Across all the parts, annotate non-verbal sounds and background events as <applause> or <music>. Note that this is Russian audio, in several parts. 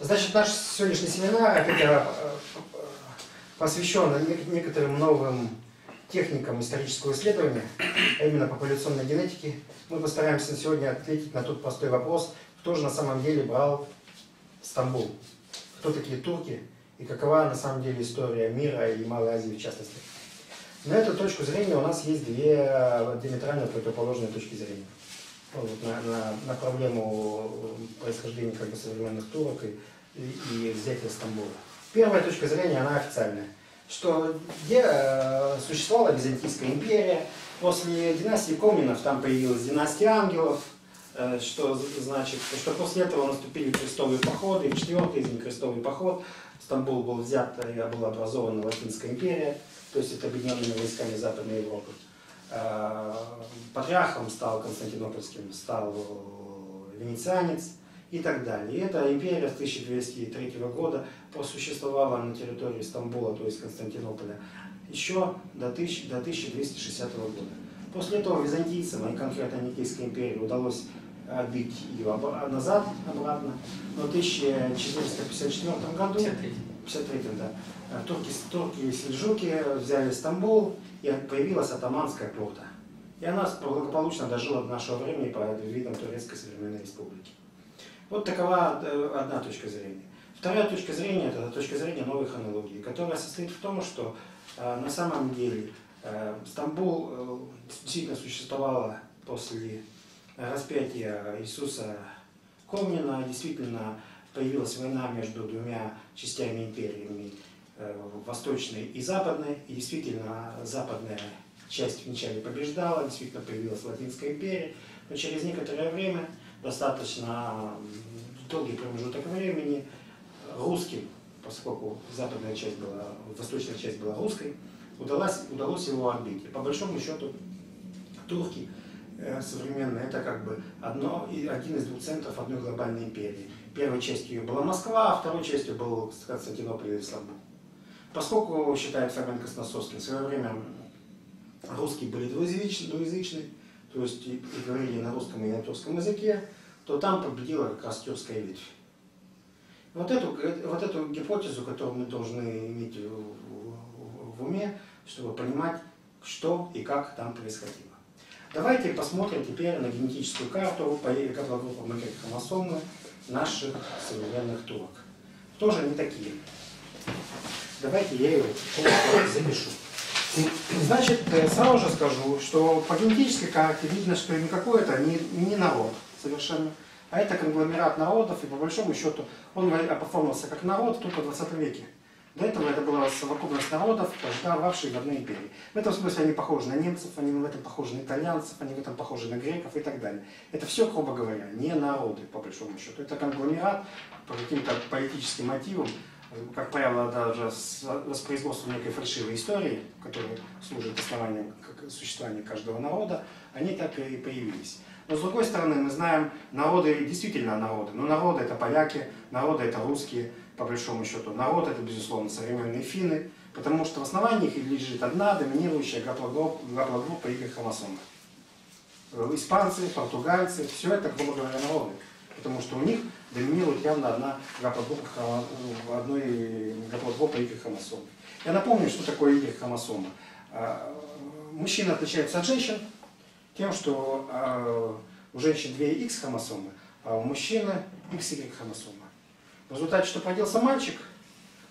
Значит, наш сегодняшний семинар это посвящен некоторым новым техникам исторического исследования, а именно популяционной генетики. Мы постараемся сегодня ответить на тот простой вопрос, кто же на самом деле брал Стамбул, кто такие турки и какова на самом деле история мира и Малой Азии в частности. На эту точку зрения у нас есть две диаметрально противоположные точки зрения. Вот, на, на, на проблему происхождения как бы, современных турок и, и, и взятия Стамбула. Первая точка зрения, она официальная, что где э, существовала Византийская империя, после династии Комнинов там появилась династия ангелов, э, что значит, что после этого наступили крестовые походы, четвертый из них крестовый поход, Стамбул был взят, и была образована Латинская империя, то есть это объединенными войсками Западной Европы. Э, патриархом стал Константинопольским, стал венецианец и так далее. И эта империя с 1203 года просуществовала на территории Стамбула, то есть Константинополя, еще до, 1000, до 1260 года. После этого византийцам, и конкретно Никейской империи, удалось отбить ее назад, обратно. Но в 1454 году, 53, 53 да, турки, турки сельджуки взяли Стамбул, и появилась атаманская порта. И она благополучно дожила до нашего времени по видам Турецкой современной республики. Вот такова э, одна точка зрения. Вторая точка зрения – это точка зрения новой хронологии, которая состоит в том, что э, на самом деле э, Стамбул действительно существовала после распятия Иисуса Комнина, действительно появилась война между двумя частями империями Э, восточной и западной, и действительно западная часть вначале побеждала, действительно появилась Латинская империя, но через некоторое время, достаточно долгий промежуток времени, русским, поскольку западная часть была, восточная часть была русской, удалось, удалось его отбить. И по большому счету турки э, современные, это как бы одно, один из двух центров одной глобальной империи. Первой частью была Москва, а второй частью был Константинополь и Стамбул. Поскольку, считает Фоменко с в свое время русские были двуязычны, то есть и, говорили на русском и на тюркском языке, то там победила как раз тюркская ветвь. Вот эту, вот эту гипотезу, которую мы должны иметь в, в, уме, чтобы понимать, что и как там происходило. Давайте посмотрим теперь на генетическую карту по гаплогруппам хромосомы наших современных турок. Тоже они такие. Давайте я его запишу. Значит, э, сразу же скажу, что по генетической карте видно, что никакой это не, не народ совершенно, а это конгломерат народов, и по большому счету он оформился как народ только в 20 веке. До этого это была совокупность народов, враждовавших в одной империи. В этом смысле они похожи на немцев, они в этом похожи на итальянцев, они в этом похожи на греков и так далее. Это все, грубо говоря, не народы, по большому счету. Это конгломерат по каким-то политическим мотивам, как правило, даже с воспроизводством некой фальшивой истории, которая служит основанием существования каждого народа, они так и появились. Но с другой стороны, мы знаем, народы действительно народы. Но народы это поляки, народы это русские, по большому счету. Народ это, безусловно, современные финны, потому что в основании их лежит одна доминирующая гаплогруппа игр хромосомы. Испанцы, португальцы, все это, грубо говоря, народы потому что у них доминирует явно одна гаплогруппа, одной гаплогруппа Y-хромосомы. Я напомню, что такое Y-хромосома. Мужчины отличаются от женщин тем, что а, у женщин две X-хромосомы, а у мужчины XY-хромосома. В результате, что родился мальчик,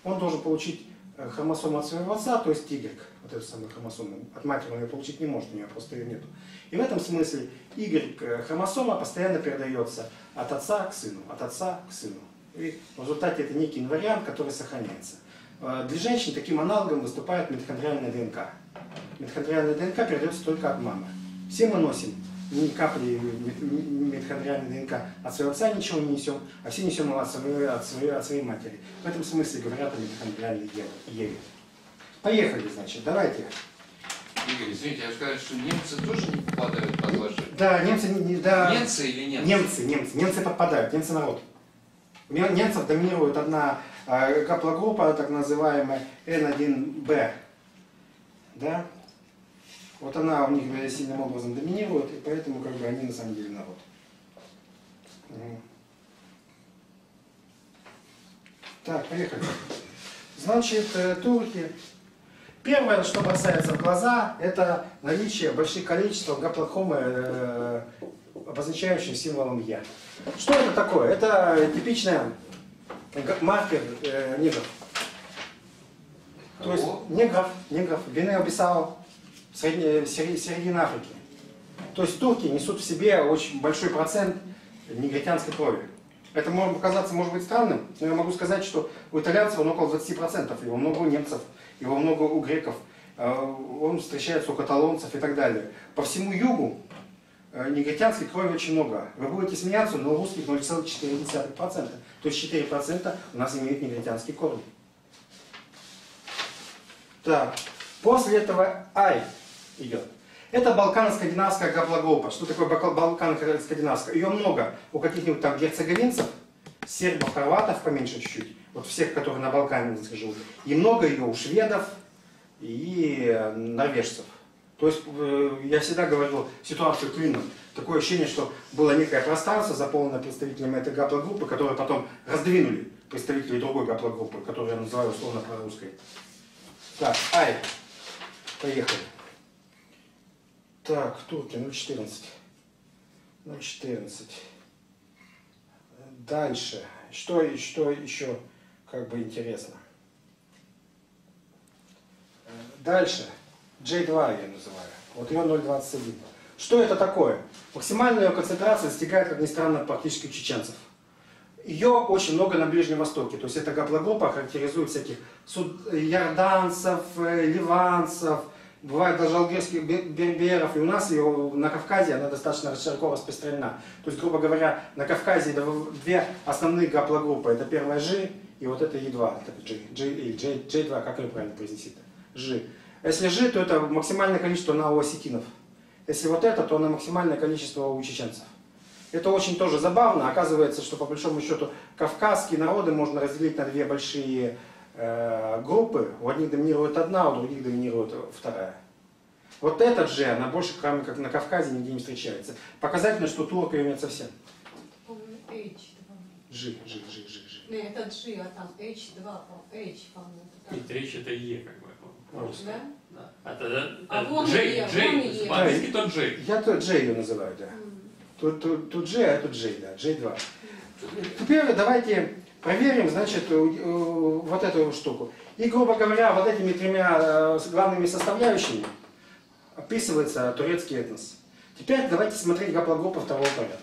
он должен получить э, хромосому от своего отца, то есть Y, вот эту самую хромосому. От матери он ее получить не может, у нее просто ее нету. И в этом смысле Y-хромосома постоянно передается от отца к сыну, от отца к сыну. И в результате это некий инвариант, который сохраняется. Э, для женщин таким аналогом выступает митохондриальная ДНК. Митохондриальная ДНК передается только от мамы. Все мы носим ни капли митохондриальной ДНК от своего отца ничего не несем, а все несем от своей, от своей, от своей матери. В этом смысле говорят о митохондриальной Еве. Поехали, значит, давайте. Игорь, извините, я сказать, что немцы тоже не попадают под ваши... Да, немцы... Не, да, немцы или немцы? Немцы, немцы. Немцы попадают, немцы народ. Немцев доминирует одна э, гаплогруппа, так называемая N1B. Да? Вот она у них сильным образом доминирует, и поэтому как бы они на самом деле народ. Так, поехали. Значит, э, турки. Первое, что бросается в глаза, это наличие больших количеств гаплохомы, э, обозначающих символом Я. Что это такое? Это типичная маркер э, негров. То есть негров, негров, Гвинео-Бисау, средне- сери- середина Африки. То есть турки несут в себе очень большой процент негритянской крови. Это может показаться, может быть, странным, но я могу сказать, что у итальянцев он около 20%, его много у немцев, его много у греков, э, он встречается у каталонцев и так далее. По всему югу э, негритянской крови очень много. Вы будете смеяться, но у русских 0,4%. То есть 4% у нас имеют негритянские корни. Так, после этого Ай идет. Это балкано-скандинавская гаплогруппа. Что такое балкано-скандинавская? Ее много у каких-нибудь там герцеговинцев, сербов, хорватов поменьше чуть-чуть. Вот всех, которые на Балкане живут. И много ее у шведов и э, норвежцев. То есть э, я всегда говорил ситуацию клином. Такое ощущение, что было некое пространство, заполненное представителями этой гаплогруппы, которые потом раздвинули представителей другой гаплогруппы, которую я называю условно прорусской. Так, ай. Поехали. Так, турки, 0,14. 0,14. Дальше. Что, что еще как бы интересно? Дальше. J2 я называю. Вот ее 0,21. Что это такое? Максимальная ее концентрация достигает, как ни странно, практически у чеченцев. Ее очень много на Ближнем Востоке. То есть эта гаплогруппа характеризует всяких суд- иорданцев, э, ливанцев, бывает даже алгерских бе- берберов. И у нас ее на Кавказе она достаточно широко распространена. То есть, грубо говоря, на Кавказе дв- две основные гаплогруппы. Это первая G и вот это E2. Это G, G, J, J2, как ее правильно произнести-то? G. Если G, то это максимальное количество на у осетинов. Если вот это, то на максимальное количество у чеченцев. Это очень тоже забавно. Оказывается, что по большому счету кавказские народы можно разделить на две большие группы. У одних доминирует одна, у других доминирует вторая. Вот этот же, она больше, кроме как на Кавказе, нигде не встречается. Показательно, что турок ее нет совсем. По-моему, H2. Жи, жи, жи, жи, жи. Не, это G, а там H2, по H, по-моему. так. речь это Е, как бы, по-русски. Да? Да. А тогда А это вон Джей, Е, Джей, вон Е. по-английски то Джей. Я то Джей ее называю, да. Тут, тут, тут G, а тут J, да, J2. Теперь давайте проверим, значит, вот эту штуку. И, грубо говоря, вот этими тремя э, главными составляющими описывается турецкий этнос. Теперь давайте смотреть гаплогруппа второго порядка.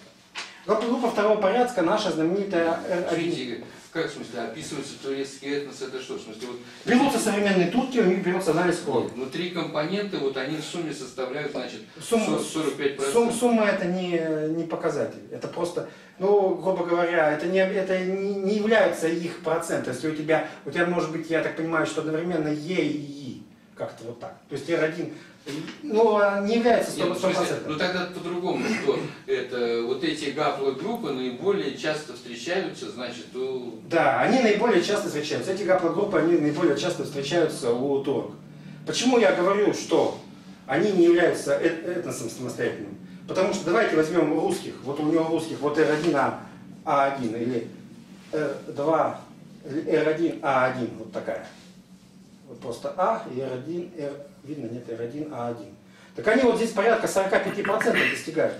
Гаплогруппа второго порядка наша знаменитая R1. Как в смысле описывается турецкий этнос, это что? В смысле, вот Берутся современные турки, у них берется анализ крови. ну, три компонента, вот они в сумме составляют, значит, Сумма- 45%. Сум- сумма это не, не показатель. Это просто, ну, грубо говоря, это не, это не, не является их процент. Если у тебя, у тебя может быть, я так понимаю, что одновременно Е и И. Как-то вот так. То есть R1, ну, а не является Нет, ну, в смысле, 100%. ну тогда по-другому, что это вот эти гаплогруппы наиболее часто встречаются, значит, у Да, они наиболее часто встречаются. Эти гаплогруппы, они наиболее часто встречаются у турок. Почему я говорю, что они не являются э- этносом самостоятельным? Потому что давайте возьмем русских. Вот у него русских, вот R1, А1 или R2, или R1, А1, вот такая. Вот просто А и R1, R, видно, нет, R1, А1. Так они вот здесь порядка 45% достигают.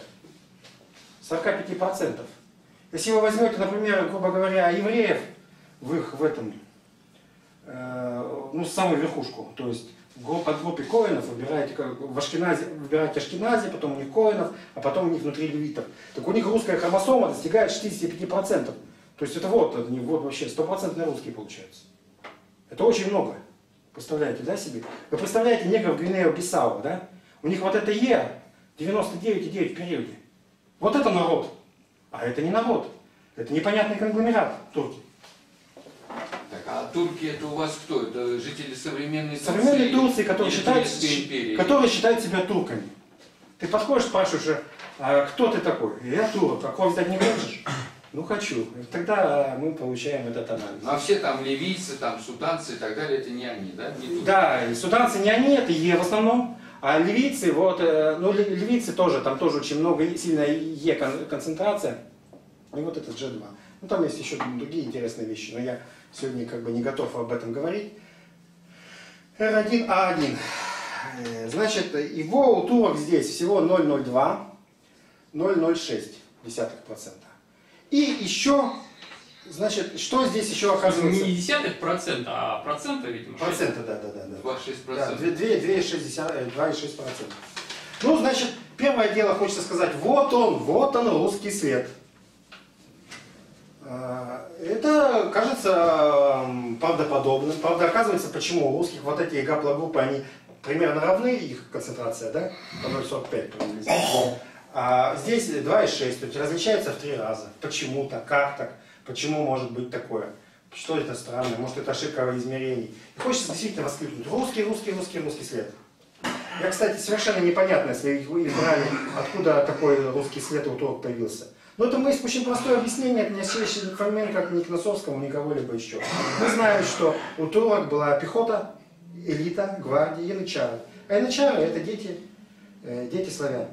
45%. Если вы возьмете, например, грубо говоря, евреев в их в этом, э, ну, самую верхушку, то есть от группе коинов выбираете, как в Ашкеназе, выбираете Ашкенази, потом у них коинов, а потом у них внутри левитов. Так у них русская хромосома достигает 65%. То есть это вот, они вот вообще стопроцентные русские получаются. Это очень много. Представляете, да, себе? Вы представляете негров Гвинео-Бисау, да? У них вот это Е 99,9 в периоде. Вот это народ. А это не народ. Это непонятный конгломерат турки. Так, а турки это у вас кто? Это жители современной Турции? Современные Турции, которые считают, которые считают себя турками. Ты подходишь, спрашиваешь, а кто ты такой? Я турок, а кровь дать не хочешь? Ну хочу. Тогда мы получаем этот анализ. Ну а все там ливийцы, там суданцы и так далее, это не они, да? Не турки. Да, и суданцы не они, это Е в основном. А ливийцы, вот, э, ну ли- ливийцы тоже, там тоже очень много, сильная Е кон- концентрация. И вот этот G2. Ну, там есть еще другие интересные вещи, но я сегодня как бы не готов об этом говорить. R1A1. Э, Значит, его у турок здесь всего 0,02, 0,06 десятых процента. И еще, значит, что здесь еще оказывается? Не десятых процента, а процента, видимо. Процента, да, да, да. да. 2,6%. Да, 2,6%. Ну, значит, первое дело хочется сказать, вот он, вот он, русский след. А, Это кажется правдоподобным. Правда, оказывается, почему у русских вот эти гаплогруппы, они примерно равны, их концентрация, да, по 0,45 приблизительно. А здесь 2,6, то есть различается в три раза. Почему-то, как так, почему может быть такое? Что это странно, может это ошибка в измерении. И хочется действительно воскликнуть, русский, русский, русский, русский след. Я, кстати, совершенно непонятно, если вы избрали, откуда такой русский след у турок появился. Но это есть очень простое объяснение, относящееся к Фоменко, ни к Носовскому, ни кого-либо еще. Мы знаем, что у турок была пехота, элита, гвардия, янычары. А янычары это дети, э, дети славян.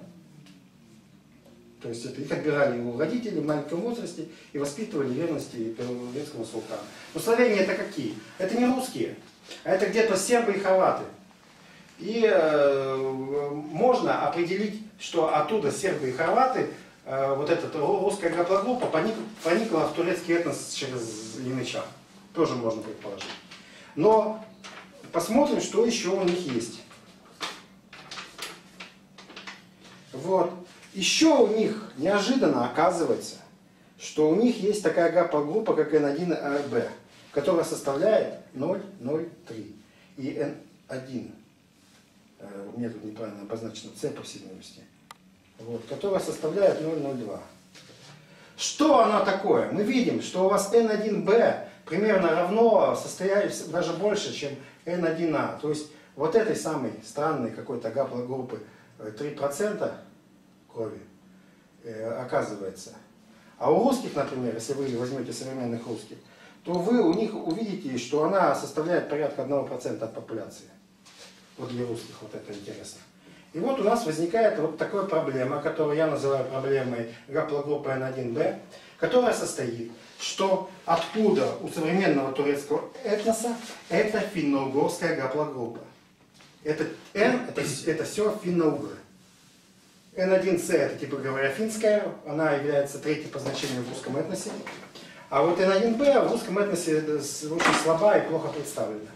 То есть это их отбирали у родителей в маленьком возрасте и воспитывали верности турецкому султану. Но славяне это какие? Это не русские, а это где-то сербы и хорваты. И э, можно определить, что оттуда сербы и хорваты, э, вот эта ру- русская гаплогруппа проник- проникла в турецкий этнос через янычар. Тоже можно предположить. Но посмотрим, что еще у них есть. Вот. Еще у них неожиданно оказывается, что у них есть такая гаплогруппа, как N1B, которая составляет 0,03. И N1, э, у меня тут неправильно обозначено C по видимости, вот, которая составляет 0,02. Что оно такое? Мы видим, что у вас N1B примерно равно, состоит даже больше, чем N1A. То есть вот этой самой странной какой-то гаплогруппы э, 3% крови э, оказывается. А у русских, например, если вы возьмете современных русских, то вы у них увидите, что она составляет порядка 1% от популяции. Вот для русских вот это интересно. И вот у нас возникает вот такая проблема, которую я называю проблемой гаплогруппы N1B, которая состоит, что откуда у современного турецкого этноса это финно-угорская гаплогруппа. Это N, это, это все финно-угры. N1C это, типа говоря, финская, она является третьей по значению в русском этносе. А вот N1B в русском этносе очень слаба и плохо представлена.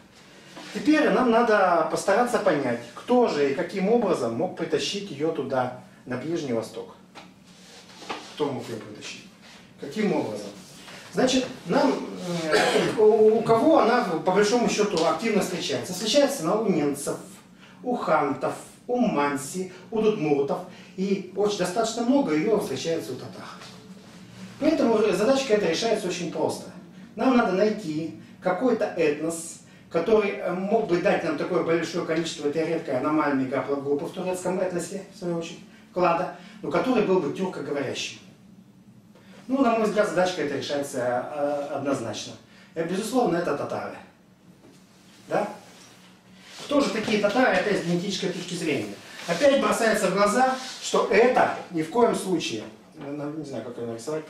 Теперь нам надо постараться понять, кто же и каким образом мог притащить ее туда, на Ближний Восток. Кто мог ее притащить? Каким образом? Значит, нам, э, у кого она по большому счету активно встречается? Встречается она у немцев, у хантов, у манси, у дудмуртов. И очень достаточно много ее встречается у татар. Поэтому задачка эта решается очень просто. Нам надо найти какой-то этнос, который э, мог бы дать нам такое большое количество этой редкой аномальной гаплогруппы в турецком этносе, в свою очередь, клада, но который был бы тюркоговорящим. Ну, на мой взгляд, задачка эта решается э, однозначно. И, безусловно, это татары. Да? Кто же такие татары, опять с генетической точки зрения? Опять бросается в глаза, что это ни в коем случае, ну, не знаю, как это нарисовать,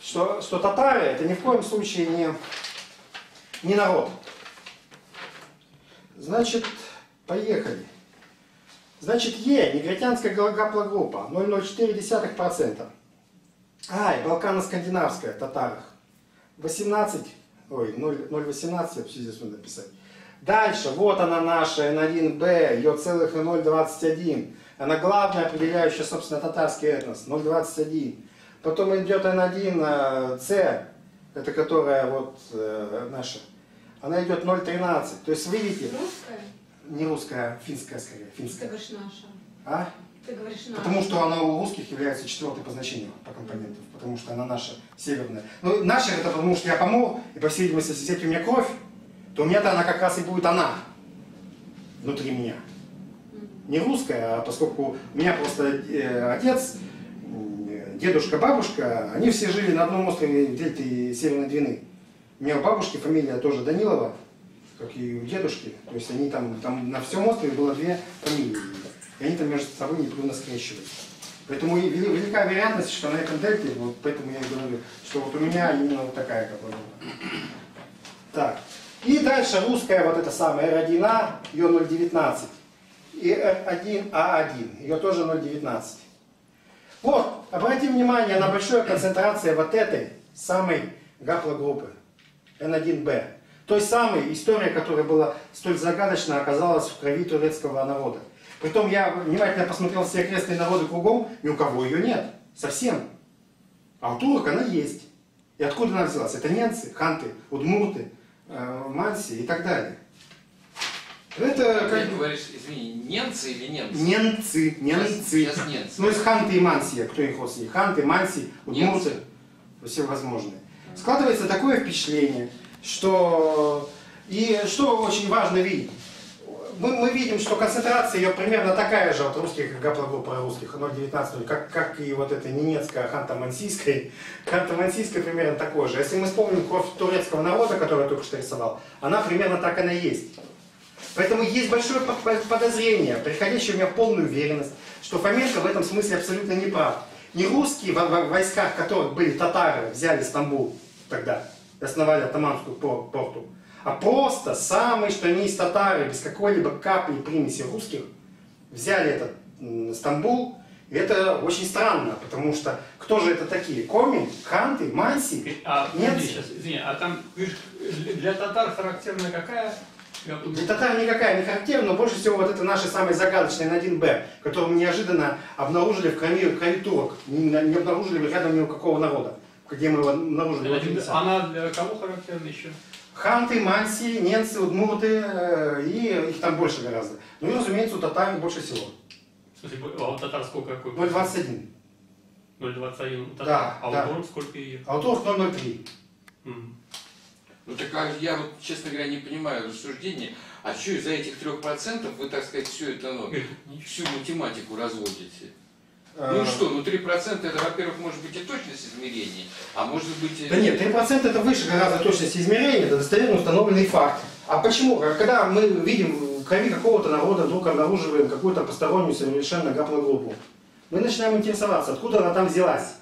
что, что татары это ни в коем случае не, не народ. Значит, поехали. Значит, Е, негритянская гаплогруппа, 0,04%. Ай, балкано-скандинавская, татарах. 18, ой, 0,18, вообще здесь надо написать. Дальше, вот она наша N1B, ее целых 0,21. Она главная, определяющая, собственно, татарский этнос, 0,21. Потом идет N1C, это которая вот э, наша. Она идет 0,13. То есть вы видите, Русская? не русская, а финская скорее, Ты финская. говоришь наша. А? Ты говоришь наша. Потому что она у русских является четвертой по значению по компонентам, потому что она наша северная. Ну, наша это потому что я помог, и по всей видимости, взять у меня кровь, то у меня-то она как раз и будет она внутри меня. Не русская, а поскольку у меня просто э, отец, дедушка, бабушка, они все жили на одном острове дельты Северной Двины. У меня у бабушки фамилия тоже Данилова, как и у дедушки. То есть они там, там на всем острове было две фамилии. И они там между собой непрерывно скрещивались. Поэтому велика вероятность, что на этом дельте, вот поэтому я и говорю, что вот у меня именно вот такая гаплогруппа. Так. И дальше русская вот эта самая R1A, ее 0,19. И R1A1, ее тоже 0,19. Вот, обратим внимание на большую концентрацию вот этой самой гаплогруппы N1B. Той самой история, которая была столь загадочно оказалась в крови турецкого народа. Притом я внимательно посмотрел все окрестные народы кругом, ни у кого ее нет. Совсем. А у турок она есть. И откуда она взялась? Это немцы, ханты, удмурты, манси и так далее. Это Как ты говоришь, извини, немцы или немцы? немцы, немцы. Сейчас, сейчас немцы. Ну, из ханты и мансия, кто их родственники? Ханты, манси, удмурты, Немцы. все возможные. Складывается такое впечатление, что... И что очень важно видеть? Мы, мы видим, что концентрация ее примерно такая же от русских гаплогрупп русских, 0,19, как, как и вот эта немецкая ханта-мансийская. Ханта-мансийская примерно такой же. Если мы вспомним кровь турецкого народа, который я только что рисовал, она примерно так она есть. Поэтому есть большое по- по- подозрение, приходящее у меня в полную уверенность, что Фоменко в этом смысле абсолютно не прав. Не русские во- во- войска, которых были татары, взяли Стамбул тогда, основали атаманскую пор- порту, а просто самые, что они из татары, без какой-либо капли примеси русских, взяли этот м, Стамбул, и это очень странно, потому что кто же это такие? Коми, ханты, манси? А, Нет. сейчас, извини, а там, видишь, для татар характерна какая? Для татар никакая не характерна, но больше всего вот это наши самые загадочные на 1Б, которые мы неожиданно обнаружили в крови, в крови турок. Не, не обнаружили рядом ни у какого народа, где мы его обнаружили. Она для кого характерна еще? Ханты, манси, ненцы, удмурты, э, и их там больше гораздо. Ну и, разумеется, у татар больше всего. В смысле, а у татар сколько какой? 0,21. 0,21 у татар. Да, а у да. турок сколько ее? А у турок 0,03. М. Ну так а я вот, честно говоря, не понимаю рассуждения. А что из-за этих трех процентов вы, так сказать, всю это, ну, всю математику разводите? Ну что, ну 3% это, во-первых, может быть и точность измерений, а может быть... Да нет, 3% это выше гораздо точности измерения, это достоверно установленный факт. А почему? Когда мы видим в крови какого-то народа, вдруг обнаруживаем какую-то постороннюю совершенно гаплогруппу, мы начинаем интересоваться, откуда она там взялась.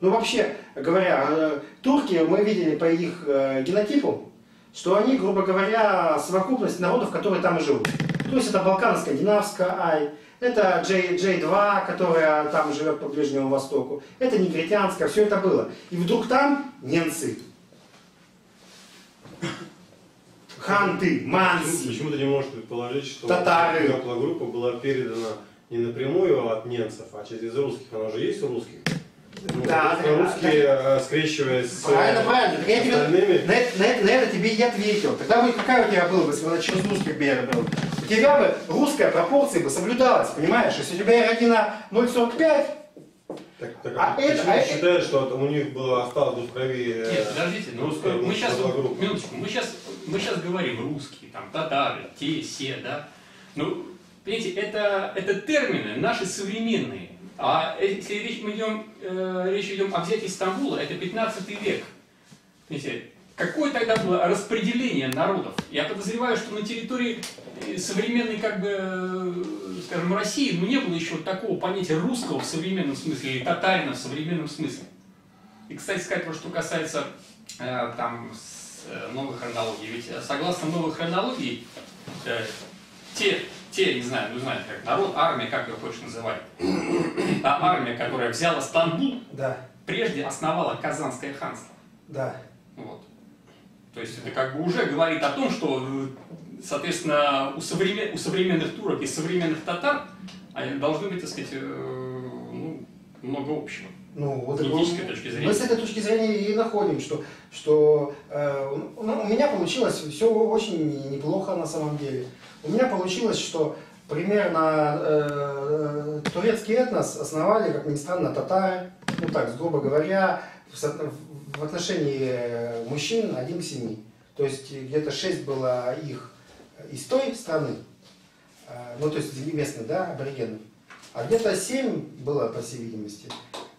Ну вообще говоря, э, турки, мы видели по их э, генотипу, что они, грубо говоря, совокупность народов, которые там и живут. То есть это Балкано-Скандинавская Ай, это J, J2, которая там живет по Ближнему Востоку, это негритянская, все это было. И вдруг там немцы. Ханты, манси. Почему ты не можешь предположить, что Татары. гаплогруппа была передана не напрямую от немцев, а через русских? Она же есть у русских? Ну, Да, просто да, русские, э, скрещиваясь с Правильно, э, правильно. Так я тебе, остальными, на, это, на это- на это тебе и ответил. Тогда бы какая у тебя была бы, если бы она через русских бера был? У тебя бы русская пропорция бы соблюдалась, понимаешь? Если у тебя R1 на 0,45, так, так, А почему это- ты а это- считаешь, что вот у них было осталось бы в крови э, Нет, подождите, ну, русская мы сейчас, гаплогруппа? минуточку, мы сейчас, мы сейчас говорим русские, там, татары, те, все, да. Ну, понимаете, это, это термины наши современные. А если речь, мы идем, э, речь идем о взятии Стамбула, это 15 век. Понимаете, какое тогда было распределение народов? Я подозреваю, что на территории э, современной, как бы, э, скажем, России, ну, не было еще такого понятия русского в современном смысле или татарина в современном смысле. И, кстати сказать, вот что касается э, там с, э, новой хронологии, ведь э, согласно новой хронологии, э, те, те, не знаю, ну знаете, как народ, армия, как ее хочешь называть, та армия, которая взяла Стамбул, да, прежде основала Казанское ханство. да. Вот. То есть это как бы уже говорит о том, что, соответственно, у, современ- у современных турок и современных татар они должны быть, так сказать, э, ну, много общего. Ну, вот С это- этической точки зрения. Мы с этой точки зрения и находим, что, что э, ну, у меня получилось все очень неплохо на самом деле. У меня получилось, что примерно э, турецкий этнос основали, как ни странно, татары, ну так, грубо говоря, в, в отношении мужчин один к семи. То есть где-то шесть было их из той страны, э, ну то есть местных, да, аборигенов. А где-то семь было, по всей видимости.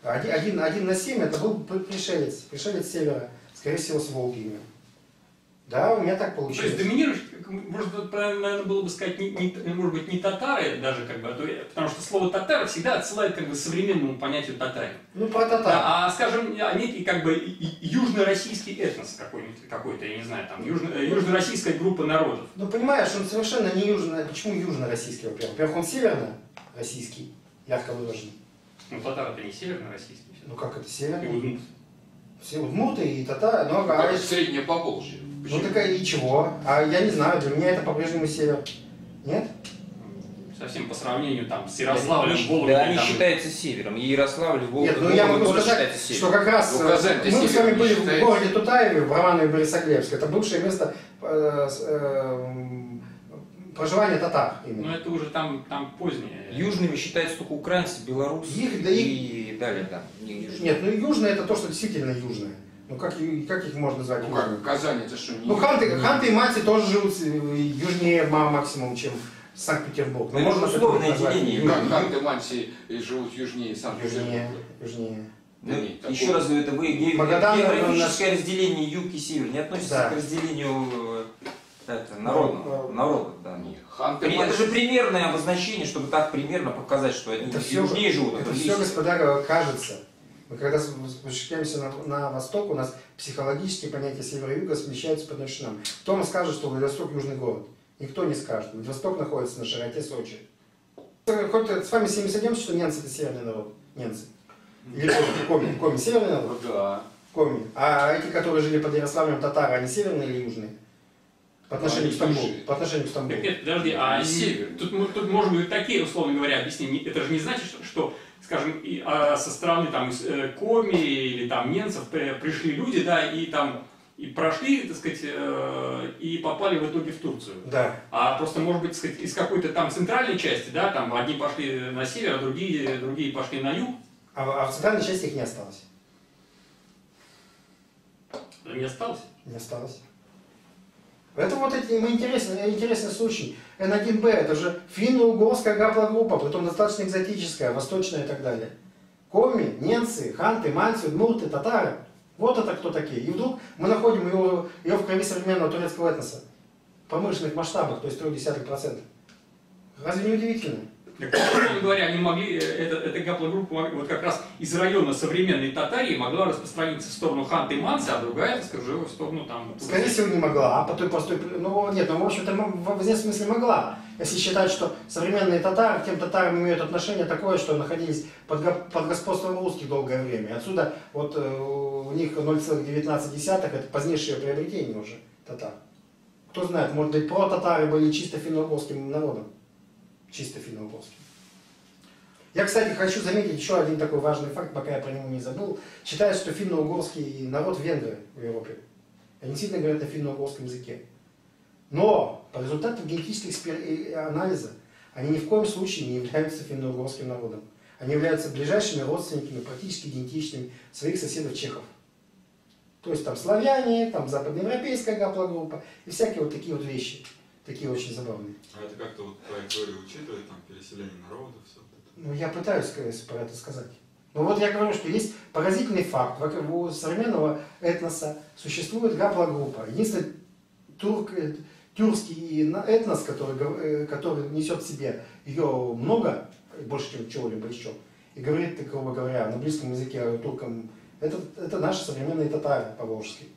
Один, один, один на семь это был при- пришелец, пришелец севера, скорее всего, с Волги именно. Да, у меня так То есть получилось. доминирующий, может, наверное, было бы сказать, не, не- может быть, не татары даже, как бы, а то потому что слово татары всегда отсылает как бы к современному понятию татарин. Ну, про татар. Да, а, скажем, а некий как бы и- и- южно-российский этнос какой-нибудь, какой-то, я не знаю, там, южно, э, южно-российская группа народов. Ну, понимаешь, он совершенно не южно... Почему южно-российский, во-первых? Во-первых, он северно-российский, ярко выражен. Ну, татары-то не северно-российские. Ну, как это И северный? удмурты. Все удмурты и татары. Ну, а Как это- Среднее Поволжье. Ну такая и чего? А я не знаю, для меня это по-прежнему север. Нет? Совсем по сравнению там с Ярославлем, Вологдой. Да, они там, считаются севером. И Ярославль, Волга, Нет, ну я могу сказать, что как раз Ну, мы с вами были в городе Тутаеве, в Романове Борисоглебске. Это бывшее место э, э, проживания татар Ну, именно. это уже там, там позднее. Южными считаются только украинцы, белорусы Их, да и далее там. не. Нет, ну южное это то, что действительно южное. Ну как, как их можно назвать? Ну как, Казань это что, не... Ну ханты, ханты и мати тоже живут э, южнее ма- максимум, чем Санкт-Петербург. Ну, можно условное такое назвать? деление. Как Ханты Манси живут южнее Санкт-Петербурга. Южнее, южнее. Да Ну, нет, еще раз говорю, это вы географическое разделение юг и север не относится Да. к разделению э, это, народного, Ну, народа. Да. Не, Ханты При- Это же примерное обозначение, чтобы так примерно показать, что они Это все, южнее живут, а это все, господа, кажется. Мы когда спускаемся на, на восток, у нас психологические понятия севера и юга смещаются по отношению к нам. Кто вам скажет, что Владивосток южный город? Никто не скажет. Владивосток находится на широте Сочи. Хоть с вами все не сойдемся, что немцы это северный народ. Немцы. Или коми, коми, коми северный народ? Ну да. Коми. А эти, которые жили под Ярославлем, татары, они северные или южные? По отношению Они к Стамбулу. По отношению к Стамбулу. Так нет, подожди, а север. тут, тут может быть такие, условно говоря, объяснения. Это же не значит, что, что, скажем, и, а, со стороны там э, Коми или там немцев пришли люди, да, и там и прошли, так сказать, э, и попали в итоге в Турцию. Да. А просто, может быть, так сказать, из какой-то там центральной части, да, там одни пошли на север, а другие, другие пошли на юг, А, а в центральной части их не осталось. да не осталось. Не осталось. Это вот эти мы интересный, интересный случай. N1B, это же финно-угорская гаплогруппа, притом достаточно экзотическая, восточная и так далее. Коми, ненцы, ханты, мальцы, удмурты, татары. Вот это кто такие. И вдруг мы находим ее, ее в крови современного турецкого этноса. В промышленных масштабах, то есть 0,3%. Разве не удивительно? Так, условно говоря, они могли, э, эта, эта гаплогруппа вот как раз из района современной Татарии могла распространиться в сторону Ханты и Манси, а другая, уже в сторону там... Скорее всего, не могла, а по той простой... Ну, нет, ну, в общем-то, в известном смысле могла. Если считать, что современные татары к тем татарам имеют отношение такое, что находились под, под господством русских долгое время. Отсюда вот э, у них 0,19 это позднейшее приобретение уже татар. Кто знает, может быть, про-татары были чисто финно-угорским народом. Чисто финно-угорским. Я, кстати, хочу заметить еще один такой важный факт, пока я про него не забыл. Считаю, что финно-угорский народ венгры в Европе. Они действительно говорят на финно-угорском языке. Но по результатам э, анализа они ни в коем случае не являются финно-угорским народом. Они являются ближайшими родственниками, практически идентичными своих соседов чехов. То есть там славяне, там западноевропейская гаплогруппа и всякие вот такие вот вещи. Такие очень забавные. А это как-то вот траекторию учитывает, там, переселение народов, все. Ну, я пытаюсь про это сказать. Ну вот я говорю, что есть поразительный факт. У современного этноса существует гаплогруппа. Единственный турк, э, тюркский этнос, который, э, который несет в себе ее много, больше, чем чего-либо еще, и говорит, грубо говоря, на близком языке туркам, это, это наши современные татары поволжские.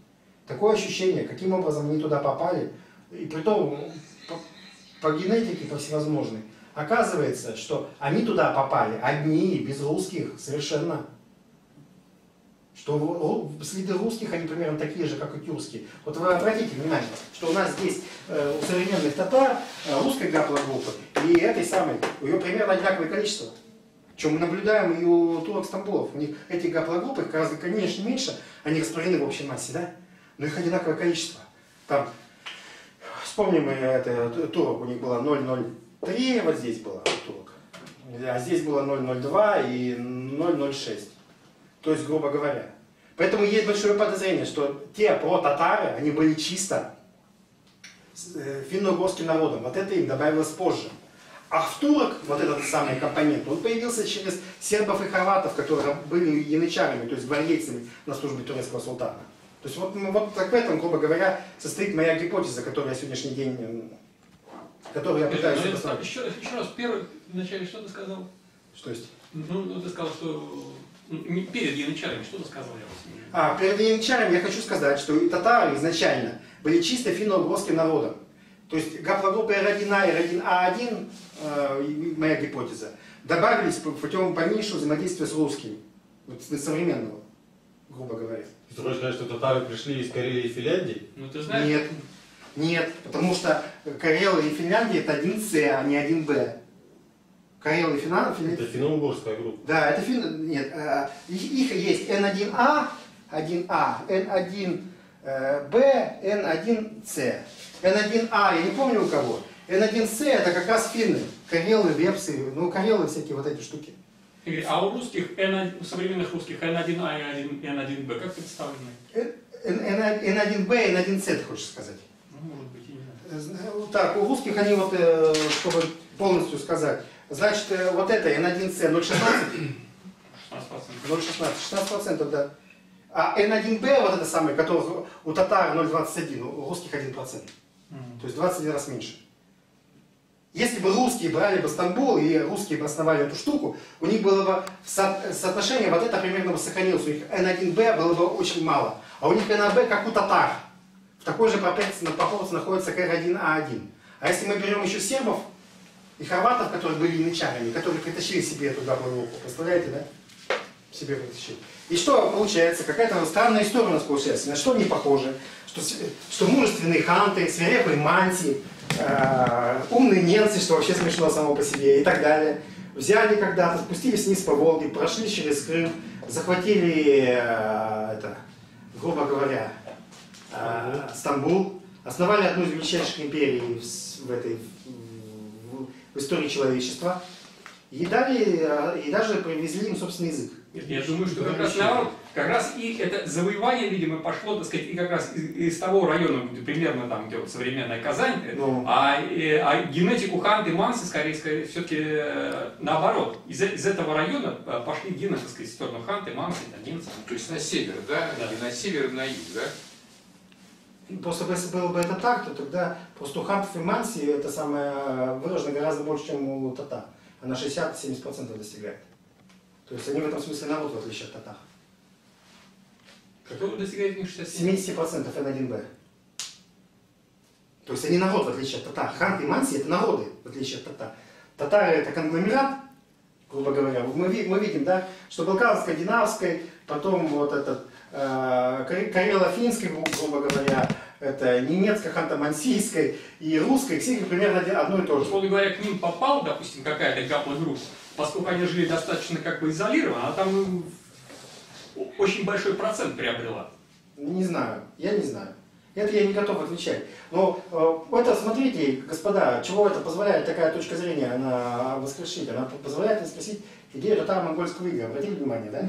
Такое ощущение, каким образом они туда попали, и при том по, по генетике, по всевозможной, оказывается, что они туда попали одни, без русских, совершенно. Что следы русских, они примерно такие же, как и тюркские. Вот вы обратите внимание, что у нас здесь э, у современных татар э, русской гаплогруппы и этой самой, у ее примерно одинаковое количество. Чем мы наблюдаем и у турок Стамбулов. У них эти гаплогруппы, конечно, меньше, они распределены в общей массе, да? Но их одинаковое количество. Там, вспомним мы это, т- турок, у них было 0,03, вот здесь было турок. А здесь было 0,02 и 0,06. То есть, грубо говоря. Поэтому есть большое подозрение, что те про-татары, они были чисто э, финно-угорским народом. Вот это им добавилось позже. А в турок, вот этот самый компонент, он появился через сербов и хорватов, которые были янычарами, то есть гвардейцами на службе турецкого султана. То есть вот, ну, вот так в этом, грубо говоря, состоит моя гипотеза, которая сегодняшний день, которую я пытаюсь Ну, обосновать. еще, еще раз, первый, вначале что ты сказал? Что есть? Ну, ну, ты сказал, что ну, перед янычарами, что ты сказал? Я А, перед янычарами я хочу сказать, что и татары изначально были чисто финно-угорским народом. То есть гаплогруппы R1A и R1A1, э, и моя гипотеза, добавились путем поменьшего взаимодействия с русским, вот, современного, грубо говоря. Ты хочешь сказать, что татары пришли из Карелии и Финляндии? Ну, ты знаешь, Нет, нет, потому что Карелы и Финляндия это 1С, а не 1Б. Карелы и Финляндия... Это финно-угорская группа. Да, это фин... Нет, э, их есть N1A, 1А, N1B, N1C. N1A, я не помню у кого. N1C это как раз финны. Карелы, вепсы, ну карелы всякие вот эти штуки. А у русских, N1, у современных русских N1A и N1B как представлены? N- N- N1B, N1C ты хочешь сказать? Ну, может быть, и не знаю. Э, Так, у русских они вот, э, чтобы полностью сказать, значит, э, вот это N1C 0,16, 16%. 0,16, 16%, да. А N1B, вот это самое, который у татар 0,21, у русских 1%. Мгм. То есть 21 раз меньше. Если бы русские брали бы Стамбул и русские бы основали эту штуку, у них было бы со- соотношение вот это примерно бы сохранилось. У них N1B было бы очень мало. А у них NAB как у татар. В такой же пропорции, пропорции находится к R1A1. А если мы берем еще сербов и хорватов, которые были янычарами, которые притащили себе эту габловую представляете, да? Себе притащили. И что получается? Какая-то странная история у нас получается. На что они похожи? Что, что мужественные ханты, свирепые мантии, э, умные немцы, что вообще смешно само по себе и так далее. Взяли когда-то, спустились вниз по Волге, прошли через Крым, захватили, э, это, грубо говоря, э, Стамбул, основали одну из величайших империй в, этой в, истории человечества и дали и даже привезли им собственный язык. Я думаю, что как раз наоборот, как раз и это завоевание, видимо, пошло, так сказать, и как раз из, из того района, где примерно там, где вот современная Казань, э, Ну. а, э, а генетику Ханты Мансы, скорее, скорее все-таки наоборот. Из, из этого района э, пошли гены, так сказать, в сторону Ханты, Мансы, там, немцы. То есть на север, да? Да. И на север, и на юг, да? Просто если было бы это так, то тогда просто у хантов и манси это самое э, выражено гораздо больше, чем у татар. Она 60-70% достигает. То есть они в этом смысле народ, в отличие от татар. Кто достигает них 67? 70% N1B. То есть они народ, в отличие от татар. Ханты и манси это народы, в отличие от татар. Татары это конгломерат, грубо говоря. Мы, мы видим, да, что Балкано-Скандинавской, потом вот этот э, Каре- Карело-Финской, гру- грубо говоря, это немецко-ханто-мансийской и русской, все их примерно одно и то же. Условно говоря, к ним попал, допустим, какая-то гаплогруппа, поскольку они жили достаточно как бы изолированно, а там очень большой процент приобрела. Не знаю, я не знаю. Это я не готов отвечать. Но э, это, смотрите, господа, чего это позволяет такая точка зрения на воскрешить? Она позволяет воскресить идею татаро-монгольского ига. Обратили внимание, да?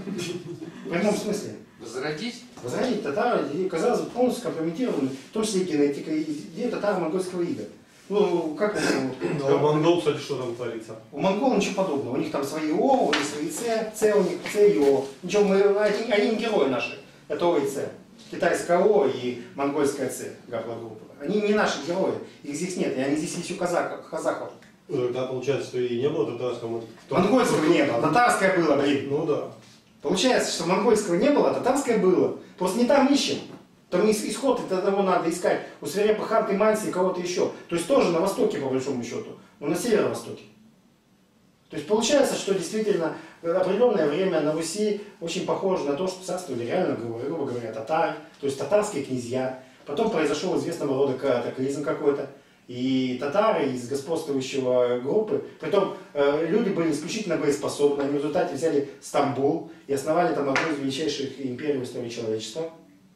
В прямом смысле. Возродить? Возродить татары, и, казалось бы, полностью скомпрометированы, в том числе и генетикой, и идея татаро-монгольского ига. Ну, как это? А у монгол, кстати, что там творится? У монгол ничего подобного. У них там свои О, у них свои С, С у них С и О. Ничего, мы, они, они не герои наши. Это О и С. Китайское О и монгольское С, гаплогруппа. Они не наши герои. Их здесь нет. И они здесь есть у казахов. казахов. Тогда получается, что и не было татарского. Монгольского не было. Татарское было, блин. Ну да. Получается, что монгольского не было, а татарское было. Просто не там ищем. Там ис- исход, это того надо искать. У свирепых ханты, манси кого-то еще. То есть тоже на востоке, по большому счету. Но на северо-востоке. То есть получается, что действительно э, определенное время на Руси очень похоже на то, что царствовали реально, грубо грубо говоря, татары, то есть татарские князья. Потом произошел известного рода катаклизм какой-то. И татары из господствующего группы, притом э, люди были исключительно боеспособны, они в результате взяли Стамбул и основали там одну из величайших империй в истории человечества.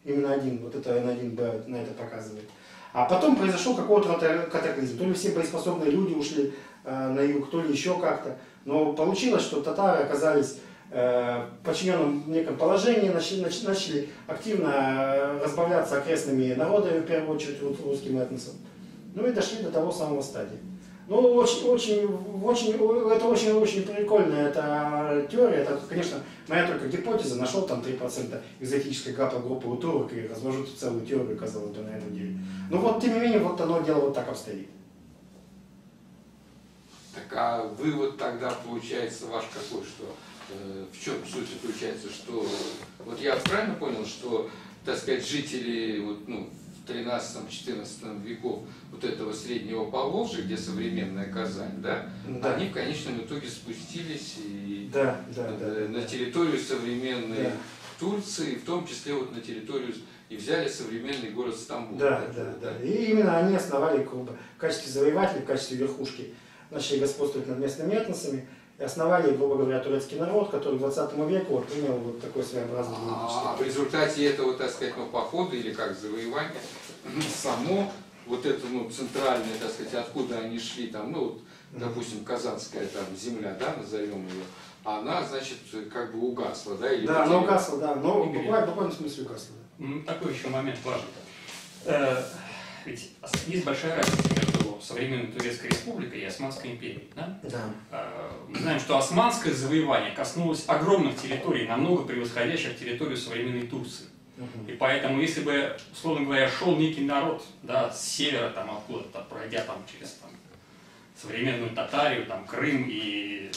Именно один, вот это N1B на это показывает. А потом произошел какой-то катаклизм. То ли все боеспособные люди ушли э, на юг, то ли еще как-то. Но получилось, что татары оказались э, в подчиненном неком положении, начали, нач- начали активно э, разбавляться окрестными народами, в первую очередь русским этносом. Ну и дошли до того самого стадии. Ну, очень, очень, очень, это очень-очень прикольная эта теория. Это, конечно, моя только гипотеза. Нашел там 3% экзотической гаплогруппы у турок и разложу целую теорию, казалось бы, на этом деле. Ну вот, тем не менее, вот оно дело вот так обстоит. Так а вывод тогда получается ваш какой, что э, в чем суть заключается, что вот я правильно понял, что, так сказать, жители вот, ну, 13-14 веков вот этого среднего Поволжья, где современная Казань, да, Да. они в конечном итоге спустились и Да, да, да. э, на территорию современной Да. Турции, в том числе вот на территорию и взяли современный город Стамбул. Да, да, да. И именно они основали как бы, в качестве завоевателей, в качестве верхушки, начали господствовать над местными этносами основали, грубо говоря, турецкий народ, который к 20 веку вот, принял вот такой своеобразный А в генетический. результате этого, так сказать, ну, похода или как завоевания, само вот это, ну, центральное, так сказать, откуда они шли, там, ну, вот, допустим, Казанская там земля, да, назовем ее, она, значит, как бы угасла, да, или Да, потеряла? но угасло, да, но буквально, в буквальном смысле да. М, Такой еще момент важный. Э, Ведь есть большая разница между современной Турецкой Республикой и Османской империей. Да? Да. Э, Мы знаем, что османское завоевание коснулось огромных территорий, намного превосходящих территорию современной Турции. И поэтому, если бы, условно говоря, шел некий народ да, с севера, там, откуда-то, пройдя там, через там, современную Татарию, там, Крым и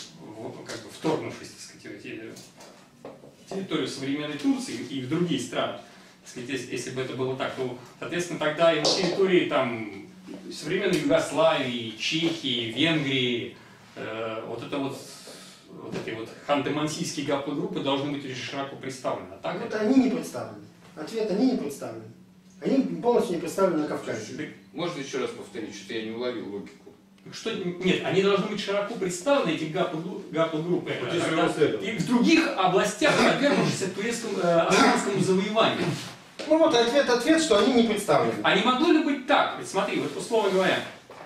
как бы вторгнувшись так сказать, в территорию современной Турции и в другие страны, так сказать, если, если бы это было так, то, соответственно, тогда и на территории там, современной Югославии, Чехии, Венгрии, э, вот это вот вот эти вот ханты-мансийские гаплогруппы должны быть очень широко представлены. А так Вот это они не представлены. Ответ, они не представлены. Они полностью не представлены на Кавказе. Можно еще раз повторить, что я не уловил логику. Что, нет, они должны быть широко представлены, эти исследования. И в других областях, подвергнувшихся турецкому, э, османскому завоеванию. Ну вот ответ, ответ, что они не представлены. А не могло ли быть так? Ведь смотри, вот условно говоря,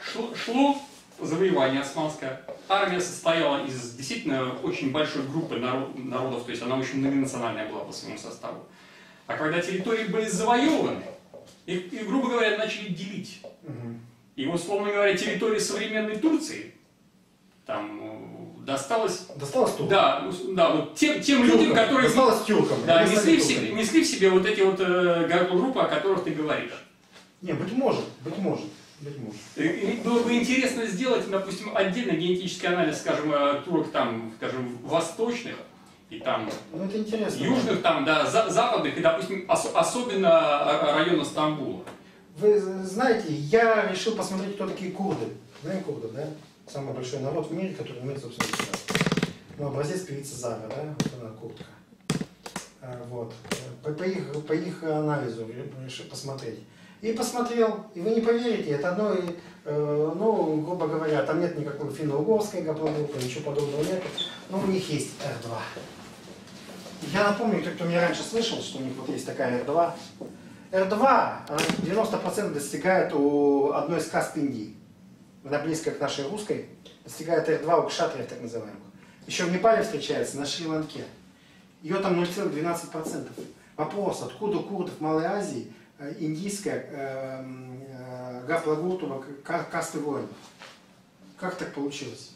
шло, шло завоевание османское, армия состояла из действительно очень большой группы народ- народов, то есть она очень многонациональная была по своему составу. А когда территории были завоеваны, их, их, грубо говоря, начали делить. Мгм. И, условно говоря, территория современной Турции там э, досталась, Досталось тут. да, ну, да, вот тем, тем людям, которые Досталось тюркам. да, Досталось несли, в себе, несли в себе вот эти вот э, группы, о которых ты говоришь. Не, быть может, быть может, быть может. Было бы интересно сделать, допустим, отдельный генетический анализ, скажем, э, турок там, скажем, восточных и там Ну это интересно. южных, там, да, за- западных и, допустим, ос- особенно э, района Стамбула. Вы знаете, я решил посмотреть, кто такие курды. Знаем курдов, да? Самый большой народ в мире, который имеет собственный государство. Ну, образец певицы Зара, да? Вот она курдка. А, Вот. По, по их, по их анализу посмотреть. И посмотрел, и вы не поверите, это одно, э, ну, грубо говоря, там нет никакой финно-угорской гаплогруппы, ничего подобного нет, но у них есть R2. Я напомню, кто, кто меня раньше слышал, что у них вот есть такая R2. R2 она 90% достигает у одной из каст Индии. Она близкая к нашей русской. Достигает R2 у кшатриев так называемых. Еще в Непале встречается, на Шри-Ланке. Ее там 0,12%. Вопрос, откуда у курдов Малой Азии э, индийская э, э, гаплогуртова ка- касты воинов? Как так получилось?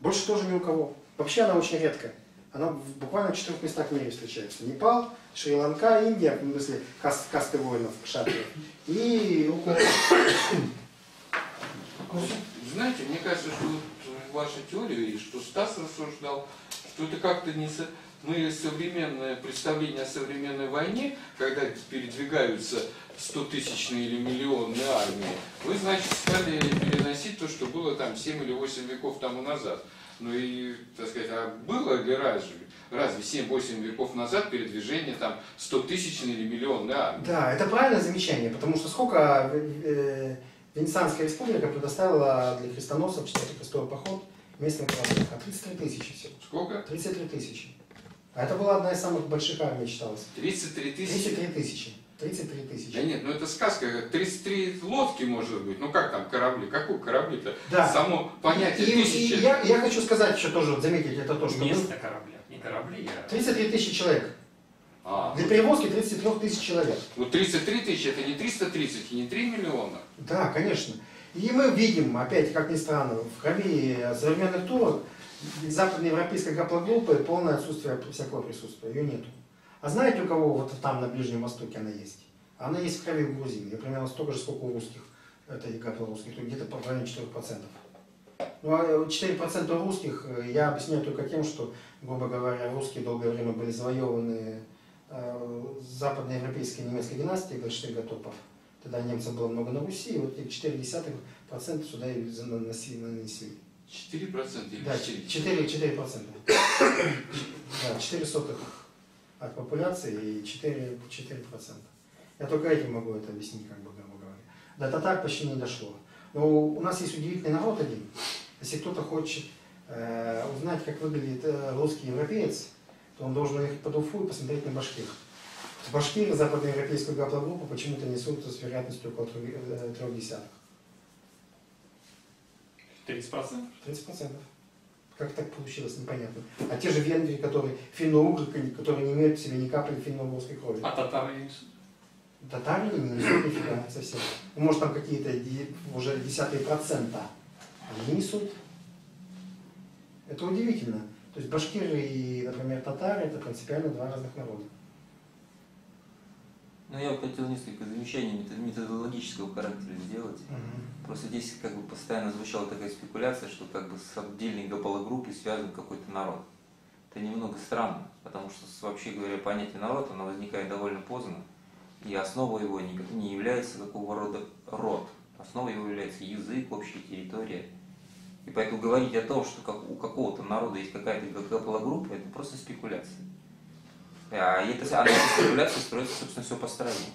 Больше тоже ни у кого. Вообще она очень редкая. Она в буквально в четырех местах в мире встречается. Непал, Шри-Ланка, Индия, в смысле каст- касты воинов, кшатриев. И у. Знаете, мне кажется, что вот ваша теория, и что Стас рассуждал, что это как-то не... со- Мы современное представление о современной войне, когда передвигаются 100-тысячные или миллионные армии, вы, значит, стали переносить то, что было там 7 или 8 веков тому назад. Ну и, так сказать, а было ли разве, разве 7-8 веков назад передвижение там 100-тысячной или миллионной армии? Да, это правильное замечание, потому что сколько э, Венецианская республика предоставила для крестоносцев четвертый крестовый поход местным королям? А 33 тысячи всего. Сколько? 33 тысячи. А это была одна из самых больших армий, считалось. 33 тысячи? 33 тысячи. 33 Да тысячи. нет, ну это сказка. 33 лодки может быть. Ну как там корабли? Какой корабли-то? Да. Само понятие И, и тысячи. я, я хочу сказать еще тоже, заметить это то, что Место корабля, не корабли, а 33 тысячи человек. А, Для перевозки 33 тысяч человек. ну 33 тысячи это не 330 и не 3 миллиона. Да, конечно. И мы видим, опять, как ни странно, в крови современных турок западноевропейской гаплогруппы полное отсутствие всякого присутствия, ее нету. А знаете, у кого вот там на Ближнем Востоке она есть? Она есть в крови у грузин, и примерно столько же, сколько у русских, это то где-то по районе 4%. Ну, а 4% русских я объясняю только тем, что, грубо говоря, русские долгое время были завоеваны западноевропейской немецкой династией Гольштейн-Гатопов. Тогда немцев было много на Руси, и вот эти 0,4% сюда и нанесли. нанесли. 4% или Да, 4? 4, 4 процента. Да, 4 сотых от популяции и 4, 4 процента. Я только этим могу это объяснить, как бы, грубо говоря. До татар почти не дошло. Но у нас есть удивительный народ один. Если кто-то хочет э, узнать, как выглядит э, русский европеец, то он должен ехать под Уфу и посмотреть на башкир. Башкиры западноевропейскую гаплогруппу почему-то несут с вероятностью около трех десятых. 30%? 30%. Как так получилось, непонятно. А те же венгры, которые финно-угры, которые не имеют в себе ни капли финно-угрской крови. А татары не несут? Татары не несут нифига совсем. Ну, может, там какие-то уже десятые процента. Они не несут. Это удивительно. То есть башкиры и, например, татары это принципиально два разных народа. Ну, я бы хотел несколько замечаний мето- методологического характера сделать. Просто здесь как бы постоянно звучала такая спекуляция, что как бы с отдельной гапологруппой связан какой-то народ. Это немного странно, потому что вообще говоря, понятие народ, оно возникает довольно поздно, и основа его не, не является какого рода род. Основой его является язык, общая территория. И поэтому говорить о том, что как, у какого-то народа есть какая-то гапологруппа, это просто спекуляция. А это, а на этой спекуляции строится, собственно, все построение.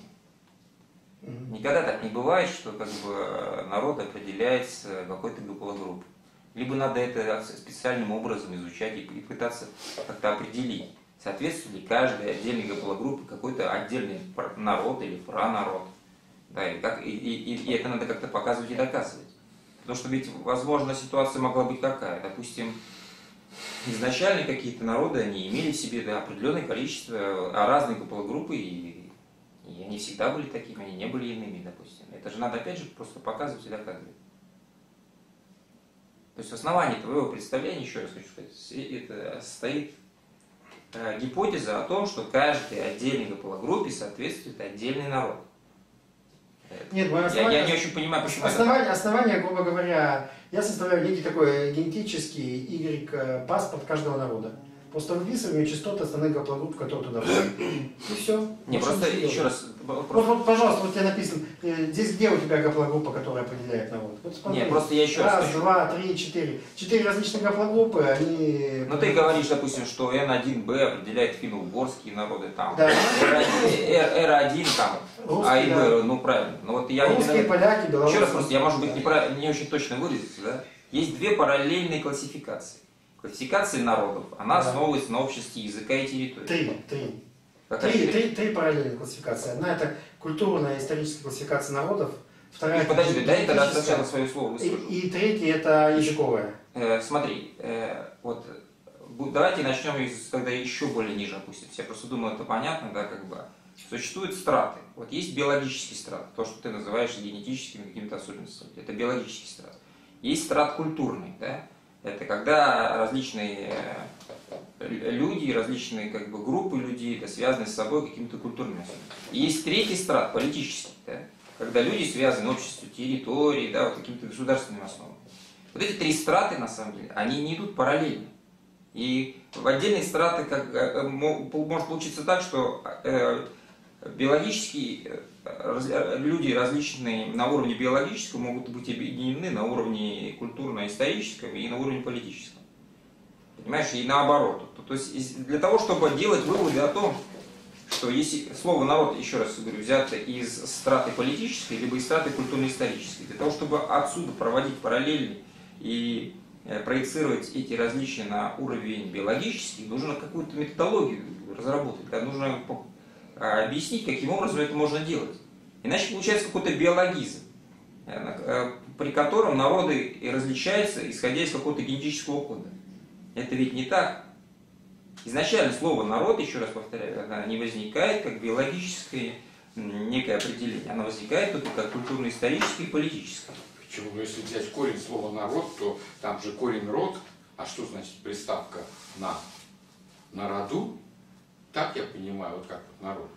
Никогда так не бывает, что как бы народ определяется какой-то гапологруппой. Либо надо это специальным образом изучать и, и пытаться как-то определить, соответствует ли каждой отдельной гапологруппе какой-то отдельный народ или пранарод. Да, и, как, и, и- и это надо как-то показывать и доказывать. Потому что ведь, возможно, ситуация могла быть какая. Допустим, изначально какие-то народы, они имели в себе да, определенное количество а разные гапологруппы, и, и они всегда были такими, они не были иными, допустим. Это же надо, опять же, просто показывать и доказывать. То есть в основании твоего представления, еще раз хочу сказать, с- это стоит э, гипотеза о том, что каждой отдельной гапологруппе соответствует отдельный народ. Это- Нет, мы я, основание- я не очень понимаю, почему это Основание, основание, грубо говоря, я составляю некий такой генетический Y-паспорт каждого народа. Просто выписываю частоты основных гаплогрупп, которые туда входят. И все. Не, просто еще раз, Вот, просто, вот, пожалуйста, вот тебе написано, э, здесь где у тебя гаплогруппа, которая определяет народ? Вот смотри. не, просто я еще раз Раз, хочу. два, три, четыре. Четыре различных гаплогруппы, они... Ну ты говоришь, допустим, что N1B определяет финно-угорские народы там. Да. R, 1 там, Русские, А и да. Ну правильно. Ну вот я Русские, именно- поляки, белорусы. Еще раз просто, я, может быть, неправильно, не очень точно выразился, да? Есть две параллельные классификации. Классификация народов, она Да. основывается на обществе языка и территории. Три, три. Какая Три, три, три параллельные классификации. Одна это культурная историческая классификация народов, вторая И подожди, дай тогда сначала свое слово и, выскажу. и третья это языковая. Э, смотри, э, вот давайте начнем тогда еще более ниже опустимся. Я просто думаю, это понятно, да, как бы. Существуют страты. Вот есть биологический страт, то, что ты называешь генетическими какими-то особенностями. Это биологический страт. Есть страт культурный, да. Это когда различные э, лю- люди, различные как бы, группы людей да, связаны с собой какими-то культурными особенностями. И есть третий страт, политический, да, когда люди связаны обществом территории, да, вот какими-то государственными основами. Вот эти три страты, на самом деле, они не идут параллельно. И в отдельные страты как, э, мо- может получиться так, что э, биологические э, э, люди различные на уровне биологическом могут быть объединены на уровне культурно-историческом и на уровне политическом. Понимаешь, и наоборот. То, есть для того, чтобы делать выводы о том, что если слово народ, еще раз говорю, взято из страты политической, либо из страты культурно-исторической, для того, чтобы отсюда проводить параллели и э, проецировать эти различия на уровень биологический, нужно какую-то методологию разработать, нужно объяснить, каким образом это можно делать. Иначе получается какой-то биологизм, э, э, при котором народы различаются, исходя из какого-то генетического кода. Это ведь не так. Изначально слово народ, еще раз повторяю, она не возникает как биологическое некое определение. Оно возникает только как культурно-историческое и политическое. Почему? Ну, если взять корень слова народ, то там же корень род, а что значит приставка на? На роду? Так я понимаю, вот как вот народ.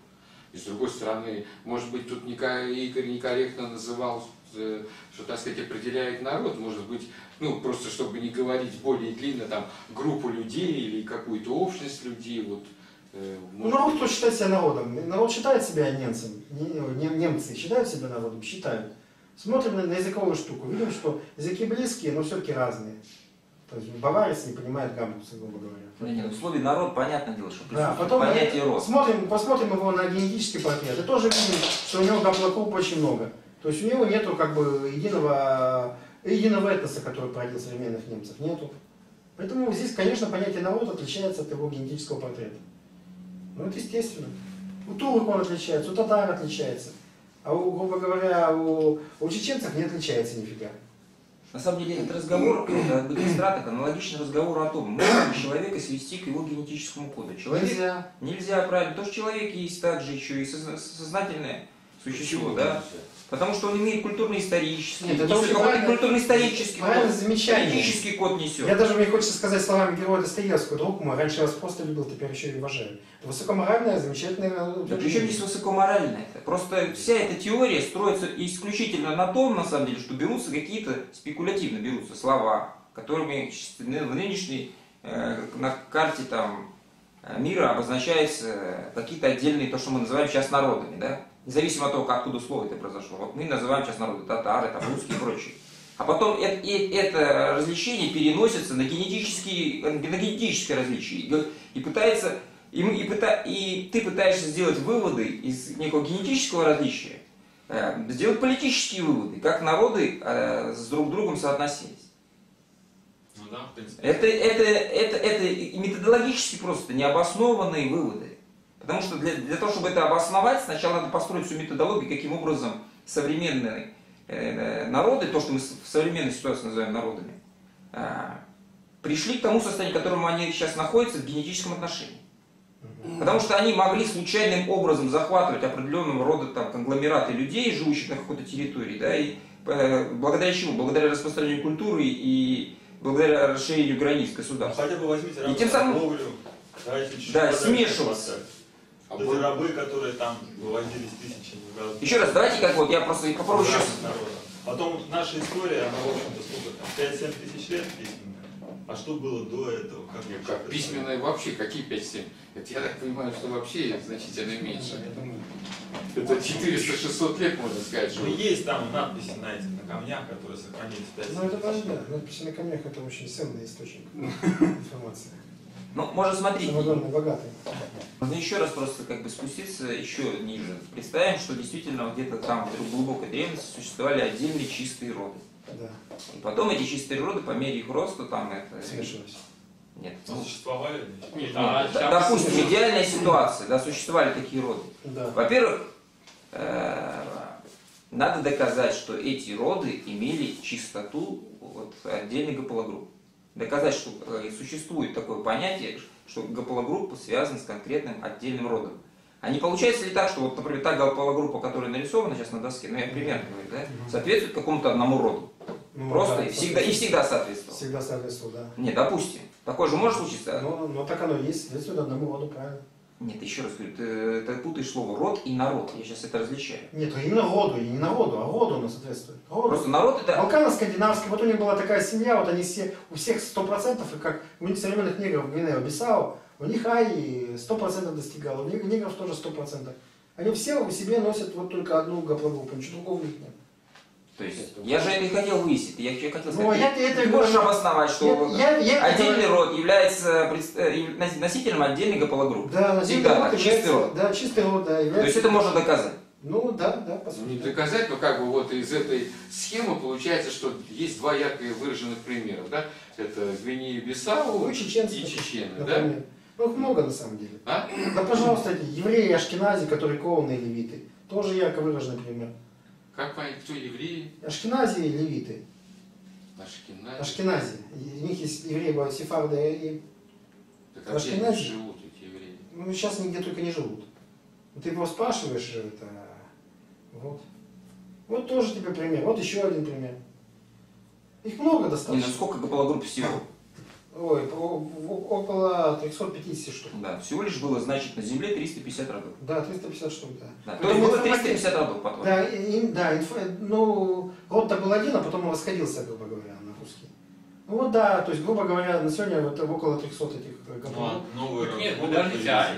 И с другой стороны, может быть, тут Игорь некорректно называл, э, что, так сказать, определяет народ, может быть, ну, просто чтобы не говорить более длинно, там, группу людей или какую-то общность людей, вот, э, Ну, может народ, кто считает себя народом? Народ считает себя немцем. Не- не- Немцы считают себя народом? Считают. Смотрим на, на языковую штуку. Видим, что языки близкие, но все-таки разные. То есть баварец не понимает гамбургца, грубо говоря. Нет, в слове народ, понятное дело, что Да, потом понятие род. смотрим, посмотрим его на генетический портрет. И тоже видим, что у него гаплогрупп очень много. То есть у него нету как бы единого, единого этноса, который породил современных немцев. Нету. Поэтому здесь, конечно, понятие народ отличается от его генетического портрета. Ну, это естественно. У турок он отличается, у татар отличается. А у, грубо говоря, у, у чеченцев не отличается нифига. На самом деле этот разговор, как бы страток, аналогичный разговору о том, можно ли человека свести к его генетическому коду. Человек Нельзя. нельзя, правильно, потому что человек есть также еще и созна- сознательное существо, Почему да? нельзя? Потому что он имеет культурно-исторический, Нет, это какой-то культурно-исторический код, замечание. политический код несет. Я даже мне хочется сказать словами героя Достоевского, друг мой, раньше вас просто любил, теперь еще и уважаю. Это высокоморальное, замечательное Да причем здесь высокоморально это? Просто вся эта теория строится исключительно на том, на самом деле, что берутся какие-то, спекулятивно берутся слова, которыми в нынешней э, на карте там, э, мира обозначаются какие-то отдельные, то, что мы называем сейчас народами, да? Независимо от того, как, откуда слово это произошло. Вот мы называем сейчас народы татары, там, русские и прочие. А потом э- э- это различение переносится на, генетические, на генетическое различие и пытается и, и, пыта- и ты пытаешься сделать выводы из некого генетического различия, э, сделать политические выводы, как народы э, с друг другом соотносились. Ну да, в принципе. Это, это, это, это методологически просто необоснованные выводы. Потому что для, для того, чтобы это обосновать, сначала надо построить всю методологию, каким образом современные э, народы, то, что мы в современной ситуации называем народами, э, пришли к тому состоянию, в котором они сейчас находятся в генетическом отношении. Потому что они могли случайным образом захватывать определенного рода там, конгломераты людей, живущих на какой-то территории, да, и э, благодаря чему? Благодаря распространению культуры и благодаря расширению границ Ну, государства. хотя бы возьмите И тем самым- да, Да, смешиваться. А эти рабы, которые там вывозились тысячами в. Еще раз, давайте как вот, я просто попробую народов. Потом наша история, она, в общем-то, сколько там, 5-7 тысяч лет письменная. А что было до этого? Как, Нет, вообще Как письменная вообще, какие 5-7? Это я так понимаю, что вообще значительно меньше. Это 400-600 лет, можно сказать, что... Ну, есть там надписи на этих, на камнях, которые сохранились 5 Ну, это понятно. Надписи на камнях это очень ценный источник <laughs> информации. Ну, может, смотрите, Самодонный, богатый. можно еще раз просто как бы спуститься еще ниже. Представим, что действительно где-то там в глубокой древности существовали отдельные чистые роды. Да, И потом эти чистые роды, по мере их роста, там это... смешиваюсь. Нет, Ну, существовали? Нет, ну, а д- там- допустим, идеальная ситуация, да, существовали такие роды. Да. Во-первых, э, надо доказать, что эти роды имели чистоту вот, отдельных гаплогрупп. Доказать, что э, существует такое понятие, что гаплогруппа связана с конкретным отдельным родом. А не получается ли так, что, вот, например, та гаплогруппа, которая нарисована сейчас на доске, ну я примерно говорю, да, соответствует какому-то одному роду? Ну, Просто да, и всегда, и всегда соответствовал. Всегда соответствует, да. Не, допустим. Такое же может случиться? Ну, ну, так оно и есть, соответствует одному роду, правильно. Нет, еще раз говорю, ты, ты путаешь слово род и народ. Я сейчас это различаю. Нет, ну, именно роду, и не народу, а роду оно соответствует. Роду. Просто народ это... Балкано-скандинавский, вот у них была такая семья, вот они все, у всех 100%, и как у них современных негров Гвинео Бисау, у них Ай 100% достигал, у них негров тоже 100%. Они все у себе носят вот только одну гаплогруппу, ничего другого у них нет. То есть, я же это и хотел выяснить. Я, я хотел Ну, сказать, я- ты, я это ты говорю. можешь обосновать, что Я- я- я это отдельный говорю. род является э, носителем отдельной гаплогруппы. Да, Всегда так, чистый род. Да, чистый род, да, является. То есть это можно доказать. Ну, да, да, по Ну, не доказать, но как бы вот из этой схемы получается, что есть два ярко выраженных примера, да? Это Гвинея Бисау Ну, и чечены, да? Ну, их много на самом деле. А? Да, пожалуйста, евреи Ашкенази, которые кованные левиты. Тоже ярко выраженный пример. Как понять, кто евреи? Ашкенази и левиты. Ашкенази. Ашкенази. И У них есть евреи, бывают сефарды и... Так а где они живут, эти евреи? Ну, сейчас нигде только не живут. Ты его спрашиваешь, это... Вот. Вот тоже тебе пример. Вот еще один пример. Их много Не, достаточно. ну сколько гаплогрупп всего? Ой, около 350 штук. Да, всего лишь было, значит, на Земле 350 родов. Да, 350 штук, да. Да, то Поэтому есть было информатив- 350 родов, по-твоему? Да, и- да, инф- ну, род-то был один, а потом он расходился, грубо говоря, на русский. Ну вот да, то есть, грубо говоря, на сегодня вот около 300 этих э, Ну, а новые роды Нет, подождите, а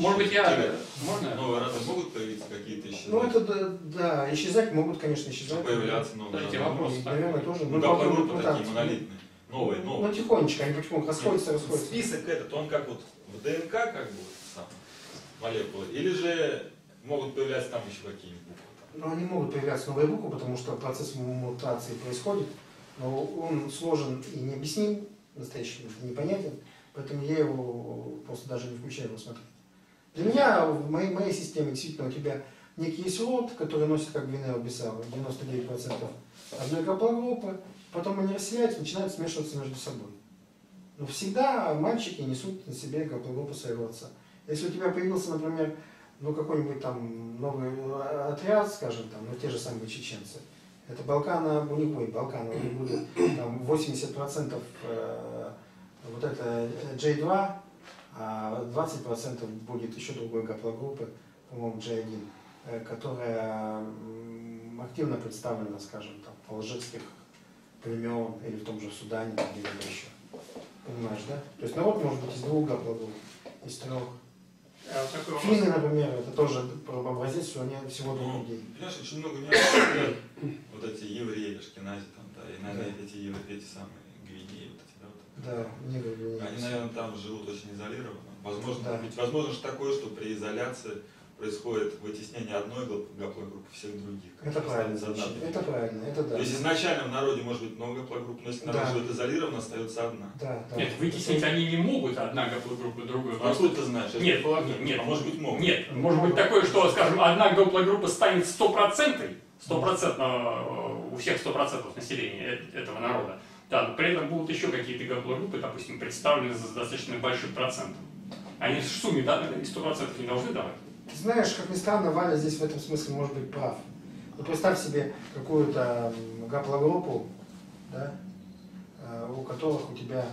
может быть я... Тигры? Можно? Новые роды могут появиться какие-то еще? Ну это да, да, исчезать могут, конечно, исчезать. Появляться новые Подождите, роды. вопрос. И, наверное, тоже. Ну, попробуем гаплогруппы пытаться. такие монолитные. Новые, Ну, новые. тихонечко, они потихоньку расходятся, расходятся. Список этот, он как вот в ДНК, как бы, сам, молекулы, или же могут появляться там еще какие-нибудь буквы? Но они могут появляться новые буквы, потому что процесс мутации происходит, но он сложен и необъясним, настоящий непонятен, поэтому я его просто даже не включаю его смотреть. Для меня, в моей, моей системе, действительно, у тебя некий род, который носит как Гвинео Бисау, 99% одной гаплогруппы, потом они расселяются, начинают смешиваться между собой. Но всегда мальчики несут на себе гаплогруппу своего отца. Если у тебя появился, например, ну, какой-нибудь там новый отряд, скажем, там, ну, те же самые чеченцы, это Балкана, ну, не будет Балкана, у них будет там 80% э, вот это э, J2, а 20% будет еще другой гаплогруппы, по-моему, J1, э, которая м, активно представлена, скажем, там, в алжирских племен или в том же Судане, где-либо еще. Понимаешь, да? То есть народ может быть из двух гаплогрупп, из трех. А вот. Финны, например, это тоже образец, что они всего двух Ну, людей. понимаешь, очень много нюансов. Вот эти евреи, ашкенази там, да, и, наверное, эти, евреи, эти самые гвинеи, вот эти, да, вот. Да, не говорю. Они, наверное, там живут очень изолированно. Возможно, Да. ведь возможно же такое, что при изоляции происходит вытеснение одной гап- гаплогруппы всех других. Это правильно, группа. это правильно, это да. То есть изначально в народе может быть много гаплогрупп, но если народ Да. живет изолированно, остается одна. Да, да. Нет, вытеснить они не могут, одна гаплогруппа другую. Ну, откуда ты знаешь? Я Нет, нет, нет. А может быть могут. Нет, может быть такое, что, скажем, одна гаплогруппа станет стопроцентной, стопроцентно э, у всех сто процентов населения э- этого народа. Да, но при этом будут еще какие-то гаплогруппы, допустим, представлены с достаточно большим процентом. Они в сумме да, и сто процентов не должны давать. Ты знаешь, как ни странно, Валя здесь в этом смысле может быть прав. Ну, представь себе какую-то гаплогруппу, да, э, у которых у тебя,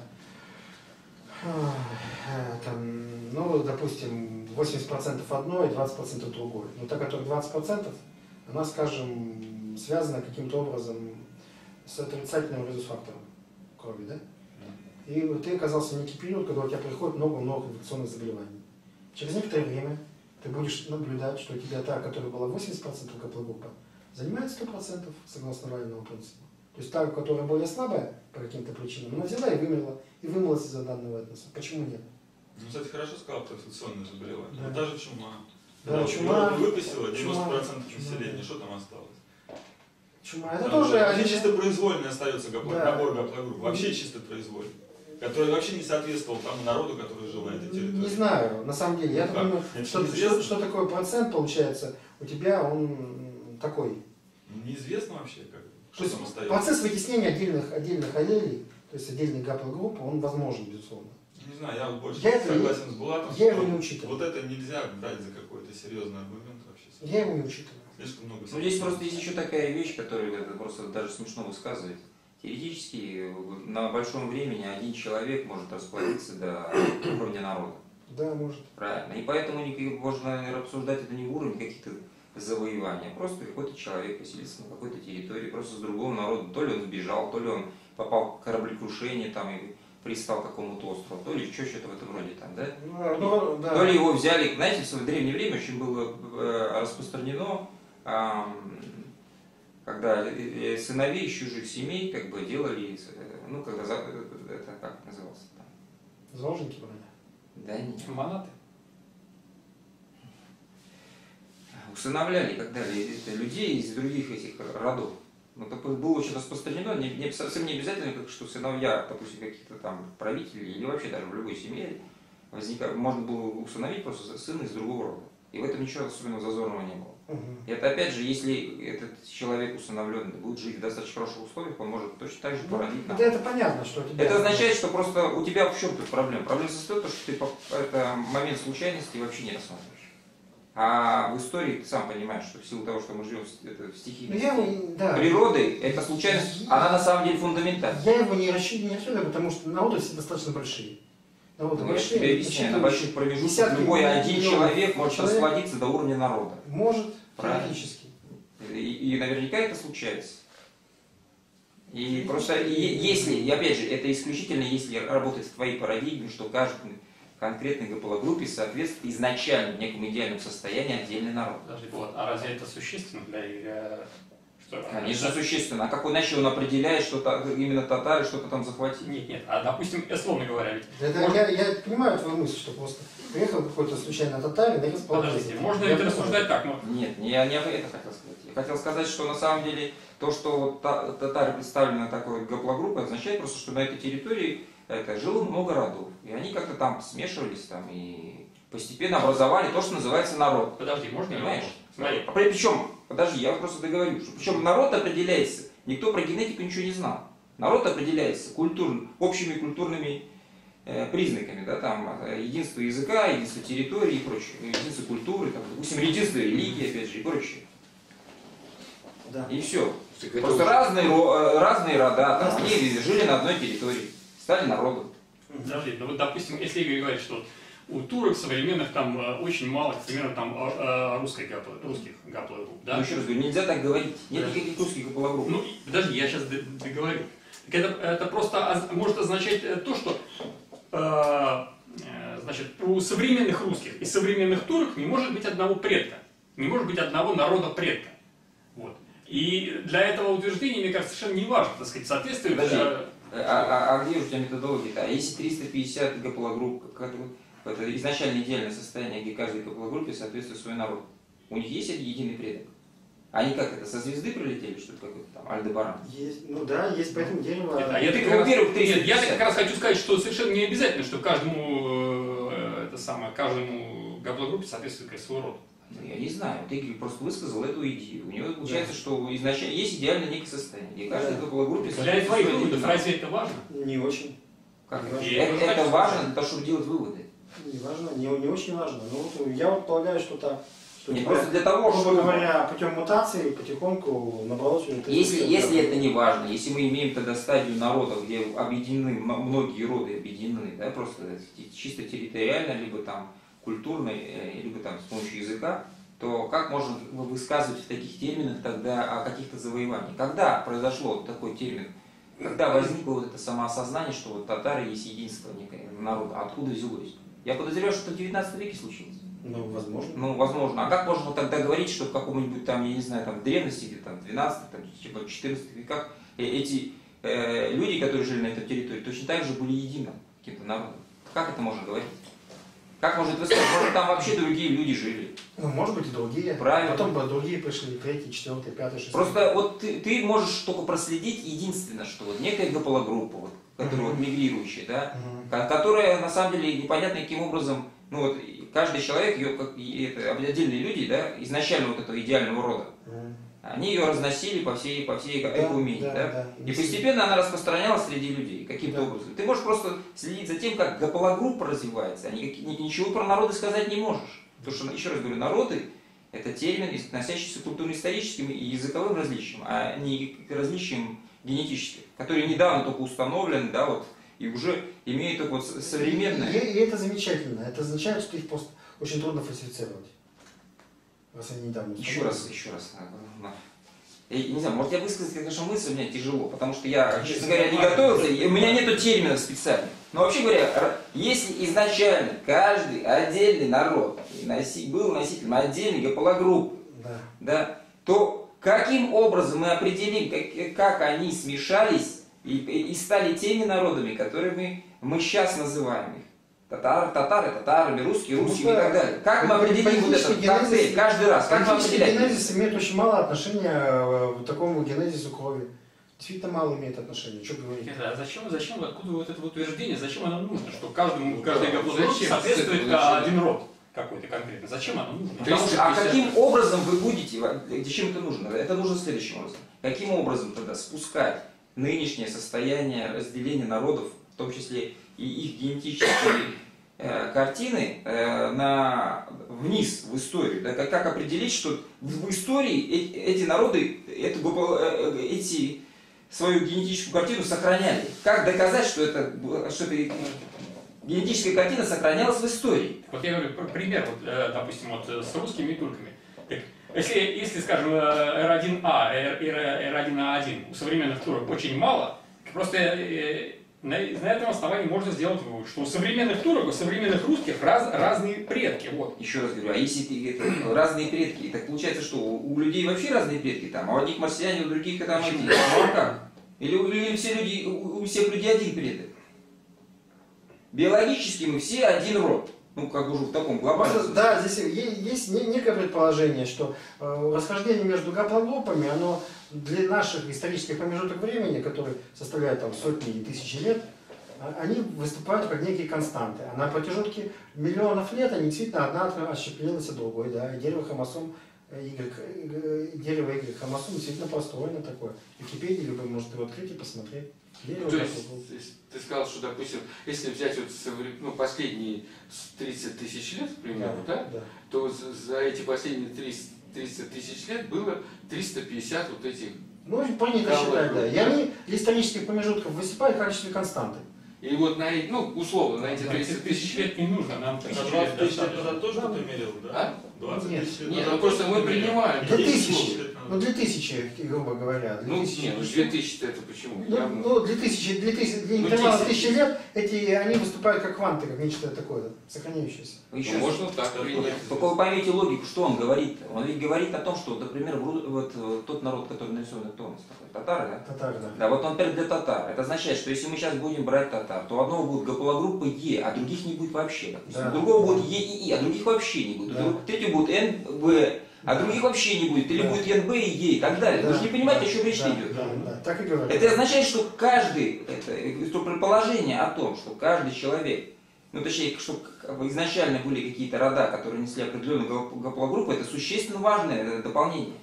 э, там, ну, допустим, 80% одной и 20% другой. Но та, которая 20%, она, скажем, связана каким-то образом с отрицательным резус-фактором крови, да? И вот ты оказался в некий период, когда у тебя приходит много-много инфекционных заболеваний. Через некоторое время ты будешь наблюдать, что у тебя та, которая была 80% гаплогруппа, занимает 100% согласно валенному принципу. То есть та, которая более слабая по каким-то причинам, она взяла и вымерла, и вымылась из-за данного этноса. Почему нет? Ну, кстати, хорошо сказал про инфекционные заболевания. Да. Ну, та же чума. Да, Вот чума- выпустила 90% чума- населения, чума. что там осталось? Чума. Это Там тоже же один- чисто произвольный остается гапло- Да. набор гаплогрупп. Вообще чисто произвольный. Который вообще не соответствовал тому народу, который жил на этой территории. Не знаю, на самом деле. Я Ну думаю, что, что, что такое процент получается у тебя, он такой. Ну, Неизвестно вообще, как, То что есть там остается. процесс вытеснения отдельных, отдельных аллелей, то есть отдельных гаплогрупп, он возможен, безусловно. Не знаю, я больше Я это согласен с Булатом, я что его не учитывал. вот это нельзя брать за какой-то серьезный аргумент вообще. Я его не учитываю. Слишком много Ну, здесь просто есть еще такая вещь, которую это просто даже смешно высказывать. Теоретически э, на большом времени один человек может расплодиться до <clears throat> уровня народа. Да, может. Правильно. И поэтому не- можно обсуждать это не в уровне каких-то завоеваний, а просто какой-то человек поселился на какой-то территории, просто с другого народа. То ли он сбежал, то ли он попал в кораблекрушение там и пристал к какому-то острову, то ли еще что-то в этом роде там, да? Ну, ну, да. То ли его взяли, знаете, в древнее время очень было э, распространено, ам, когда сыновей из чужих семей как бы делали, э, ну, когда, за- э, это как назывался там? Заложники вроде. Да нет. Монаты. усыновляли когда это людей из других этих родов. Ну, такое было очень распространено, не, не, совсем не обязательно, как что сыновья, допустим, каких-то там правителей или вообще даже в любой семье возникало, можно было усыновить просто сына из другого рода. И в этом ничего особенного зазорного не было. И это опять же, если этот человек усыновленный будет жить в достаточно хороших условиях, он может точно так же Ну, породить нам. да это понятно, что у тебя... Это означает, что просто у тебя в чем тут проблема? Проблема состоит в том, что ты это момент случайности вообще не рассматриваешь. А в истории ты сам понимаешь, что в силу того, что мы живем в- это, в стихии Ну, я да. природы, эта случайность, она на самом деле фундаментальна. Я его не рассчитываю, не рассчитываю, потому что народы достаточно большие. Народы Ну, я большие. тебе объясняю, на больших промежутках любой один человек может человек. расплодиться до уровня народа. Может, теоретически. И, и наверняка это случается. И просто, и- если, и опять же, это исключительно, если работать в твоей парадигме, что каждый конкретной гапологруппе соответствует изначально в неком идеальном состоянии отдельный народ. Подожди, вот, а разве это существенно для э? Конечно, существенно. А как иначе он определяет, что та- именно татары что-то там захватили? Нет, нет, а допустим, условно говоря, ведь Это, Может- я, я понимаю твою мысль, что просто приехал какой-то случайно татарин и расположился. Подождите, можно Я это рассуждать так, но Нет, не, я не это хотел сказать. Я хотел сказать, что на самом деле то, что вот та- татары представлены такой гаплогруппой, означает просто, что на этой территории это, жило много родов. И они как-то там смешивались там и постепенно образовали то, что называется народ. подожди, можно я Понимаешь? Смотри, Причем, подожди, я просто договорю, что причем народ определяется, никто про генетику ничего не знал. Народ определяется культур, общими культурными э, признаками, да, там, э, единство языка, единство территории и прочее, единство культуры, там, допустим, единство религии, опять же, и прочее. Да. И все. Так Просто уже- разные, ро- э, разные рода, там, они жили на одной территории, стали народом. подожди, ну вот допустим, если Игорь говорит, что у турок современных там э, очень мало, к примеру, там э, э, русской гапло- русских гаплогрупп, да? Но еще раз говорю, нельзя так говорить. Нет Да. никаких русских гаплогрупп. Ну, подожди, я сейчас договорю. Это, это просто может означать э, то, что э, э, значит, у современных русских и современных турок не может быть одного предка, не может быть одного народа предка. Вот. И для этого утверждения, мне кажется, совершенно не важно, так сказать, соответствует... Подожди. А, а- а где у тебя методология-то? А если 350 гаплогрупп, как- изначально идеальное состояние, где каждой гаплогруппе соответствует свой народ, у них есть один единый предок? Они как это, со звезды прилетели, что ли, какой-то там, Альдебаран? Есть, ну да, есть поэтому дерево. Нет, а я ты как раз- нет, я 350. как раз хочу сказать, что совершенно не обязательно, что каждому, э, это самое, каждому гаплогруппе соответствует как свой род. Ну, я не знаю, Игорь просто высказал эту идею. У него получается, что изначально есть идеальное некое состояние, где каждой Да. гаплогруппе Для соответствует твоих выводов разве это важно? Не очень. Как Не это? Это, это важно для того, чтобы делать выводы. Не важно, не, не очень важно. Ну, вот я вот полагаю, что то что Не, тебя, просто для того, чтобы... говоря, путем мутации потихоньку набралось уже... Если, 30 если это не важно, если мы имеем тогда стадию народов, где объединены, многие роды объединены, да, просто чисто территориально, либо там культурно, э, либо там с помощью языка, то как можно высказывать в таких терминах тогда о каких-то завоеваниях? Когда произошло такой термин? Когда возникло вот это самоосознание, что вот татары есть единство некое народа? Откуда взялось? Я подозреваю, что это в 19 веке случилось. Ну, возможно. Ну, возможно. А как можно тогда говорить, что в каком-нибудь там, я не знаю, там, в древности, или там, в 12 там, типа 14 веках, э, эти э, люди, которые жили на этой территории, точно так же были единым каким-то народом? Как это можно говорить? Как может высказать? Может, там вообще другие люди жили? Ну, может быть, и другие. Правильно. Потом бы другие пришли, третий, четвертый, пятый, шестой. Просто вот ты, ты можешь только проследить единственное, что вот некая гапологруппа, вот, которая вот мигрирующая, да, ко- которая на самом деле непонятно каким образом, ну вот каждый человек, ее, как это, отдельные люди, да, изначально вот этого идеального рода, Мгм. они ее разносили по всей, по всей Да, экумене, да, да, да. И постепенно она распространялась среди людей каким-то Да. образом. Ты можешь просто следить за тем, как гапологруппа развивается, а ничего про народы сказать не можешь. Потому что, еще раз говорю, народы – это термин, относящийся к культурно-историческим и языковым различиям, а не к различиям генетическим, которые недавно только установлены, да, вот, и уже имеют только вот современное. И, и это замечательно. Это означает, что их просто очень трудно фальсифицировать. Раз они недавно Еще раз, еще раз. Я не знаю, может я высказать, конечно, мысль, мне тяжело, потому что я, Конечно, честно говоря, не готовился, и у меня нету терминов специальных. Но вообще говоря, если изначально каждый отдельный народ носи- был носителем отдельной гапологруппы, Да. да, то каким образом мы определим, как, как они смешались и, и стали теми народами, которыми мы сейчас называем их? Татар, татары, татарами, русские, Ну, русскими и да. так далее. Как мы определим вот этот политический коктейль генезис- каждый раз? Как мы определяем? генезис имеет очень мало отношения э, к такому генезису крови. Действительно мало имеет отношения. Что говорить? Нет, а зачем, зачем, откуда вот это вот утверждение, зачем оно нужно, что каждому, Ну каждой да, зачем соответствует начинать? один род какой-то конкретно? Зачем оно нужно? Потому что, а 350. каким образом вы будете, зачем это нужно? Это нужно следующим образом. Каким образом тогда спускать нынешнее состояние разделения народов, в том числе и их генетические э, картины, э, на, вниз в историю. Да? Как, как определить, что в, в истории э- эти народы эту, э, эти свою генетическую картину сохраняли? Как доказать, что это, что это генетическая картина сохранялась в истории? Вот я говорю, пр- пример, вот, э, допустим, вот э, с русскими и турками. Так, если, если, скажем, э, R1A, R- R- R1A1 у современных турок очень мало, просто э, на, на этом основании можно сделать вывод, что у современных турок, у современных русских раз, разные предки. Вот. Еще раз говорю, а если это, разные предки, так получается, что у у людей вообще разные предки там, а у одних марсиане, у других там один. Ну а как? Или, у- или все люди, у, у всех людей один предок? Биологически мы все один род. Ну, как уже в таком глобальном да, здесь есть не- некое предположение, что э, расхождение между гаплогруппами, оно для наших исторических промежуток времени, которые составляют там сотни и тысячи лет, а- они выступают как некие константы. А на протяженке миллионов лет они действительно одна отщепленилась от другой, да, и дерево хромосом э, Y, э, дерево Y хромосом действительно построено такое. В Википедии любой может его открыть и посмотреть. Дерево То есть, ты сказал, что, допустим, если взять вот ну, последние с 30 тысяч лет, к примеру, да, да. то за эти последние 30 30 тысяч лет было 350 вот этих. Ну, Да, считать, да. да. И они для исторических промежутков высыпают в качестве константы. И вот на, эти- ну, условно, на эти Да, 30 тысяч лет. не нужно, нам А тысячи 20 лет тысяч лет назад тоже кто-то мерил, да? А? 20 Нет, тысяч лет Нет, просто мы принимаем. 10 тысячи. Ну, для тысячи, грубо говоря. Для Ну, тысячи. нет, ну 2000 это почему? Ну, Явно. ну, для тысячи, для тысячи, для Ну, интервала 10. тысячи лет, эти, они выступают как кванты, как нечто такое, сохраняющееся. Еще Ну, можно так принять. Только вы поймите логику, что он говорит. Он ведь говорит о том, что, например, вот, э, тот народ, который нарисован, кто у нас такой? Татары, да? Татары, да. Да, вот он например, для татар. Это означает, что если мы сейчас будем брать татар, то у одного будет гаплогруппа Е, а других не будет вообще. Да. У другого будет Е и И, а других вообще не будет. Да. Третьего будет Н, В, а других вообще не будет. Или Да. будет НБ и Е и так далее. Вы же не понимаете, о чем речь да, идет. Да, да, так и говорят. Это означает, что каждый, это, это предположение о том, что каждый человек, ну точнее, что изначально были какие-то рода, которые несли определенную гап- гаплогруппу, это существенно важное э, дополнение.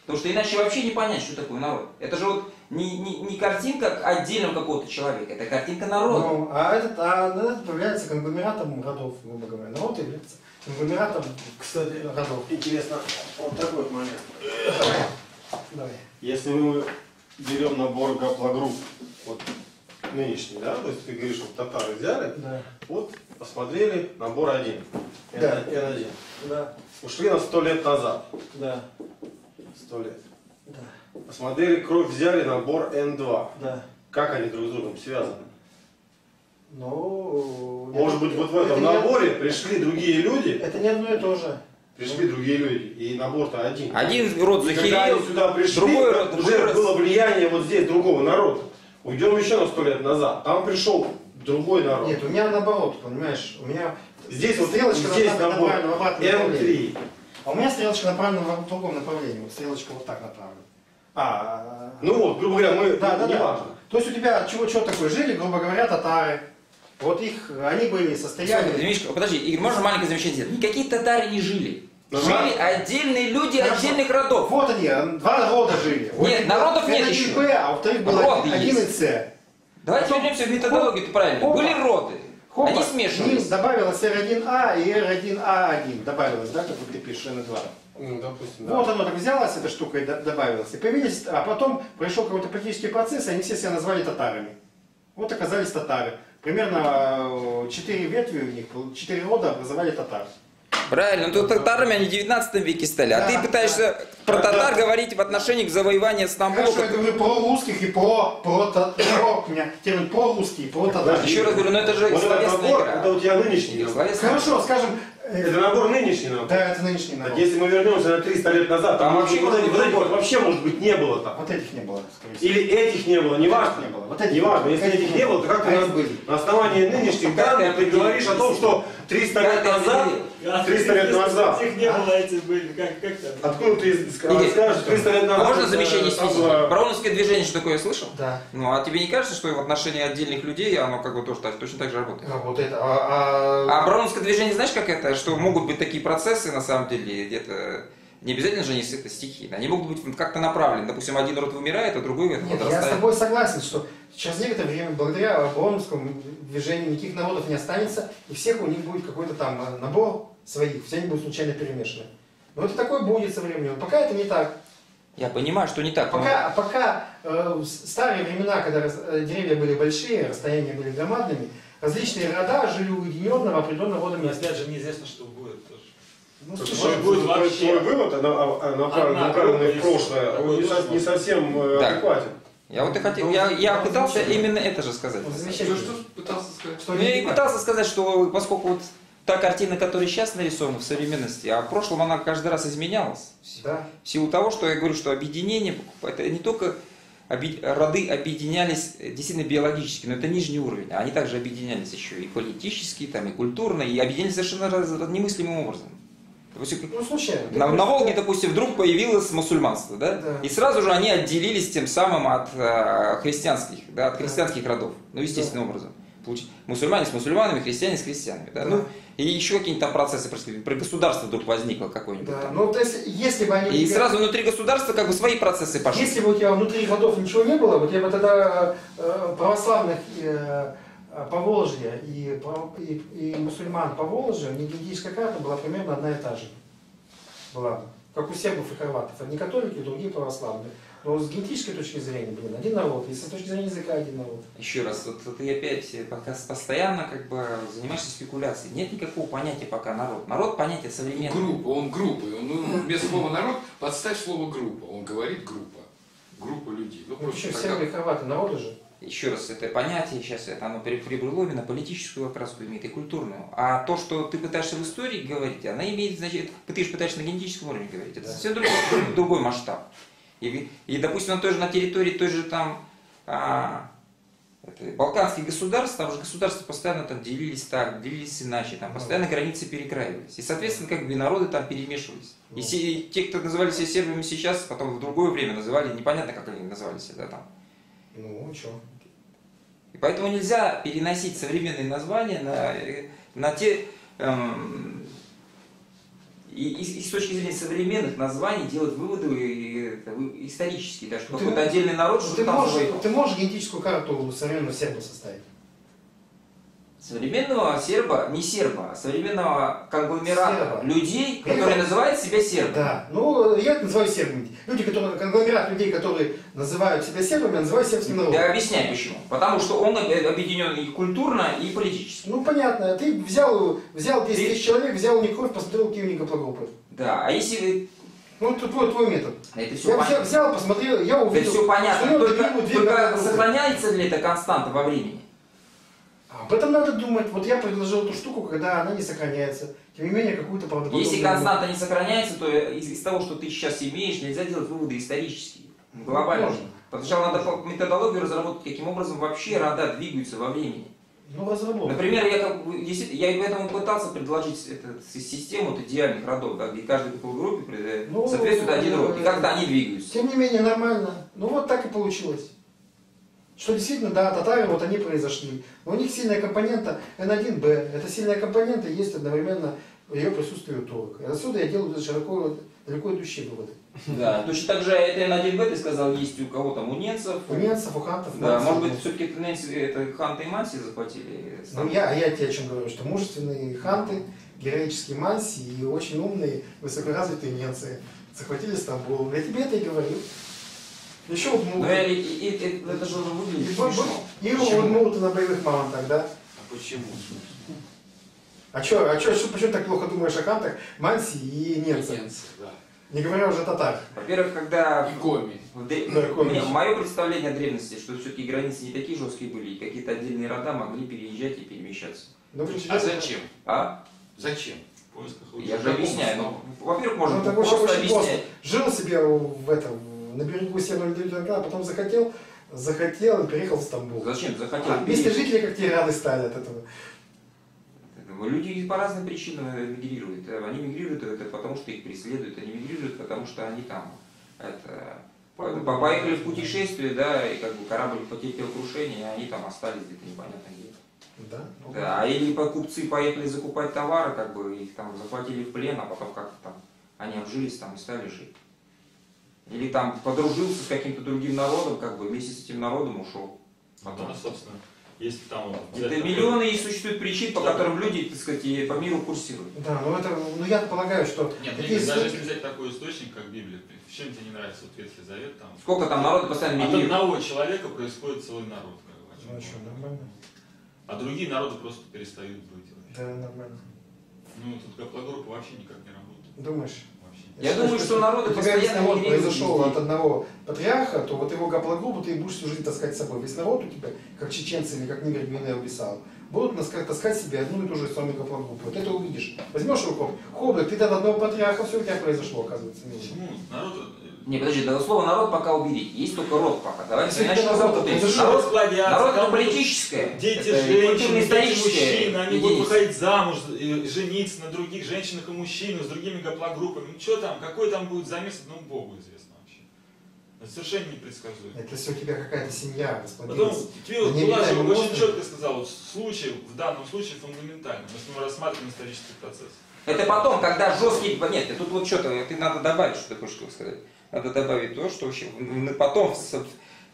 Потому что иначе вообще не понять, что такое народ. Это же вот не, не, не картинка отдельного какого-то человека, это картинка народа. Ну, а этот, а этот является конгломератом родов, грубо говоря. Народ является конгломератом Кстати, родов. интересно, вот такой вот момент. Давай. Если мы берем набор гаплогрупп, вот нынешний, да, то есть ты говоришь, вот татары взяли, Да. вот посмотрели набор один, Да. N1. Да. Ушли на сто лет назад, Да. сто лет. Да. Посмотрели кровь, взяли набор N2. Да. Как они друг с другом связаны? Ну, Может быть, вот в это этом не- наборе пришли другие люди, Это не одно и то же. пришли другие люди, и набор-то один. Один род захерел, сюда пришли, другой род, уже род. было влияние вот здесь другого народа. Уйдем еще на сто лет назад. Там пришел другой народ. Нет, у меня наоборот, понимаешь, у меня Здесь вот стрелочка здесь направлена набор в обратном направлении. М3. А у меня стрелочка направлена в другом направлении. Вот стрелочка вот так направлена. А, Ну вот, грубо говоря, мы, да, да, не да. важно. То есть у тебя чего, что такое жили, грубо говоря, татары. Вот их, они были Смотри, состояли. Мишка, подожди, Игорь, можно маленькое замечание сделать? Никакие татары не жили. Ну, Жили отдельные люди Хорошо. отдельных родов. Вот они, два народа жили. Вот Нет, народов нет еще. Б, а во-вторых был Роды один и. С. Давайте Потом- вернемся в методологию, это правильно. Хопа. Были роды. Хопа, Они смешивались. ним добавилось R1А и R1А1. Добавилось, да, как вот ты пишешь N2. Ну, допустим, да. Вот оно так взялось, эта штука и до- добавилась. И появились, а потом пришел какой-то политический процесс, и они все себя назвали татарами. Вот оказались татары. Примерно э, четыре ветви у них, четыре рода образовали татар. Правильно, ну то татарами они в 19 веке стали. А Да, ты пытаешься про татар говорить в отношении к завоеванию Стамбула. Хорошо, я говорю про русских и про, про, про у меня термин про русские и про татар. Еще раз говорю, ну это же Вот словесная набор, игра. это у тебя нынешний. Словесная Хорошо, скажем, Это набор нынешний набор. да, это нынешний Так народ. если мы вернемся на 300 лет назад, там вообще вот, эти, вот этих вот вообще может быть не было там. Вот этих не было, скорее всего. Или этих не было, неважно. Не было. Вот этих не важно. Если этих не не было. то как А ты эти на, на основании нынешних данных ты говоришь о том, что 300 лет назад, определил? 300 лет назад, Их не было, эти были, как, как там? откуда ты скажешь, 300 лет А назад... можно снизить? было- Броуновское движение, что такое слышал? Да. Ну, а тебе не кажется, что в отношении отдельных людей оно как бы тоже так, точно так же работает? А, это. А, а- А движение, знаешь, как это? Что могут быть такие процессы, на самом деле, где-то Не обязательно же они с- это стихийно. Они могут быть как-то направлены. Допустим, один род вымирает, а другой Нет, я с подрастает. тобой согласен, что через некоторое время, благодаря Броуновскому движению, никаких народов не останется, и всех у них будет какой-то там э, набор своих, все они будут случайно перемешаны. Но это такое будет со временем. Пока это не так. Я понимаю, что не так. но- Пока, пока э, в старые времена, когда рас- э, деревья были большие, расстояния были громадными, различные рода жили уединенно в определенном рода месте. опять же неизвестно, что будет. Ну, Слушай, Что будет вообще? твой вывод, она- а- а направленный, в прошлое, он не, не совсем э, Да. адекватен. Я вот и хотел, Ну, я, я ну, пытался именно это же сказать. Замечательно. что пытался сказать? Что Ну, я и пытался сказать, что поскольку вот та картина, которая сейчас нарисована в современности, а в прошлом она каждый раз изменялась. Да. В силу того, что я говорю, что объединение, это не только роды объединялись действительно биологически, но это нижний уровень, а они также объединялись еще и политически, там, и культурно, и объединялись совершенно раз- немыслимым образом. Допустим, Ну, случайно. На, на Волге, допустим, вдруг появилось мусульманство, да? Да. И сразу же они отделились тем самым от э, христианских, да, от христианских родов, ну, естественным образом. Получ- Мусульмане с мусульманами, христиане с христианами, да? Да. Ну, и еще какие-то там процессы происходили. Про государство вдруг возникло какое-нибудь Да. там. Ну, то есть, если бы они... И тебя- сразу внутри государства как бы свои процессы пошли. Если бы у тебя внутри родов ничего не было, вот я бы тогда э, православных э, Поволжья и, и, и мусульман Поволжья, генетическая карта была примерно одна и та же. Была бы. Как у сербов и хорватов. Одни католики, другие православные. Но с генетической точки зрения, блин, один народ. И с точки зрения языка один народ. Еще раз, вот ты опять э, пока постоянно как бы занимаешься спекуляцией. Нет никакого понятия пока народ. Народ понятие современное. Группа, он группой. Он, ну, без слова народ подставь слово группа. Он говорит группа. Группа людей. Ну, Ну как- сербы и хорваты народы же? Еще раз, это понятие сейчас это оно при- приобрело именно политическую окраску имеет и культурную. А то, что ты пытаешься в истории говорить, она имеет, значит, ты же пытаешься на генетическом уровне говорить. Это Да. совсем другой, другой масштаб. И, и, допустим, на той же на территории той же там а, это, балканских государств, там же государства постоянно там делились так, делились иначе, там постоянно границы перекраивались. И, соответственно, как бы и народы там перемешивались. И, Ну. се- и те, кто называли себя сербами сейчас, потом в другое время называли, непонятно, как они называли себя, да, там. Ну, что? И поэтому нельзя переносить современные названия на, э, на те... эм, и, и- и с точки зрения современных названий делать выводы э, это, вы- исторические, да, что какой-то отдельный народ, что ты, там можешь, завоевал. ты можешь генетическую карту современного серба составить? Современного серба, не серба, а современного конгломерата Серба. людей, Понял? которые называют себя сербами. Да, ну я это называю сербами. Люди, которые, конгломерат людей, которые называют себя сербами, я называю сербским народом. Я объясняю почему. Потому что он об- объединен и культурно, и политически. Ну понятно, ты взял, взял 10 тысяч человек, взял у них кровь, посмотрел, какие у них гаплогруппы. Да, а если... Ну это твой, твой метод. Это все Я взял, понятно. взял, посмотрел, я Это увидел. все понятно, только, только сохраняется ли эта константа во времени? Об этом надо думать. Вот я предложил эту штуку, когда она не сохраняется. Тем не менее, какую-то правдоподобную... Если константа не сохраняется, то из, из того, что ты сейчас имеешь, нельзя делать выводы исторические, глобальные. Можно. Сначала надо методологию разработать, каким образом вообще рода двигаются во времени. Ну, разработал. Например, я, как я поэтому пытался предложить эту с- систему вот, идеальных родов, да, где каждой группе Ну, соответствует один род, и как-то они двигаются. Тем не менее, нормально. Ну вот так и получилось. Что действительно, да, татары, вот они произошли. Но у них сильная компонента N1B. Эта сильная компонента есть одновременно ее присутствии у турок. И отсюда я делаю широко, далеко идущие выводы. Да, точно так же это N1B, ты сказал, есть у кого там, у немцев. У немцев, у хантов. Да, может быть, все-таки это, это Ханты и Манси захватили? Ну, я, а я тебе о чем говорю, что мужественные ханты, героические манси и очень умные, высокоразвитые немцы захватили Стамбул. Я тебе это и говорю. Еще вот Ну, и- и- и- это же выглядит смешно. И Почему? Удмурты на боевых мамонтах, да? А почему? А чё, а чё, что, почему так плохо думаешь о хантах, манси и немцах? Немцы, да. Не говоря уже о татарах. Во-первых, когда И коми. в древ- Да, комикс. мое представление о древности, что все-таки границы не такие жесткие были, и какие-то отдельные рода могли переезжать и перемещаться. Ну, вы А зачем? А? Зачем? В поисках Я же объясняю. Ну, во-первых, Ну, можно так просто очень, очень просто. объяснять. Жил себе в этом, на берегу Северного Ледовитого океана, потом захотел, захотел и переехал в Стамбул. Зачем? Захотел. А местные жители как тебе рады стали от этого. Люди по разным причинам мигрируют. Они мигрируют это потому, что их преследуют, они мигрируют, потому что они там это, по- по- поехали в путешествие, да, и как бы корабль потерпел крушение, и они там остались где-то непонятно где. Да? ну, Да, а или покупцы поехали закупать товары, как бы их там захватили в плен, а потом как-то там они обжились там и стали жить. Или там подружился с каким-то другим народом, как бы вместе с этим народом ушел. Потом. Ну, собственно, если там взять миллионы и существует причин, по которым люди, так сказать, и по миру курсируют. Да, ну это, ну я полагаю, что Нет, ну, такие даже если взять такой источник, как Библия, в чем тебе не нравится вот Ветхий Завет, там Сколько там народу постоянно от мигрирует? одного человека происходит целый народ, как бы, Ну, а что, нормально? а другие народы просто перестают быть вообще. Да, нормально. Ну, тут гаплогруппа вообще никак не работает. Думаешь? Я думаю, что народы постоянно народ мигрируют произошел от одного патриарха, то вот его гаплогруппу ты будешь всю жизнь таскать с собой. Весь народ у тебя, как чеченцы или как Нигер Гвинея Бисау, будут таскать себе одну и ту же самую гаплогруппу. Вот это увидишь. Возьмешь руку, хоблик, ты от одного патриарха, все у тебя произошло, оказывается. Почему? Народ... Не, подожди, да слово народ пока убери. Есть только род пока. Давайте Если начнем это с народ, этого. это же Народ, народ это политическое. Дети, это женщины, дети, мужчины, они будут выходить замуж, жениться на других женщинах и мужчинах, с другими гаплогруппами. Ну что там, какой там будет замес, одному Богу известно вообще. Это совершенно непредсказуемо. Это если у тебя какая-то семья Потом вот Они Булашев обитаемый очень четко сказал, вот случай, в данном случае фундаментально, если мы рассматриваем исторический процесс. Это потом, когда жесткий... Нет, тут вот что-то, ты надо добавить, что ты хочешь сказать. Надо добавить то, что потом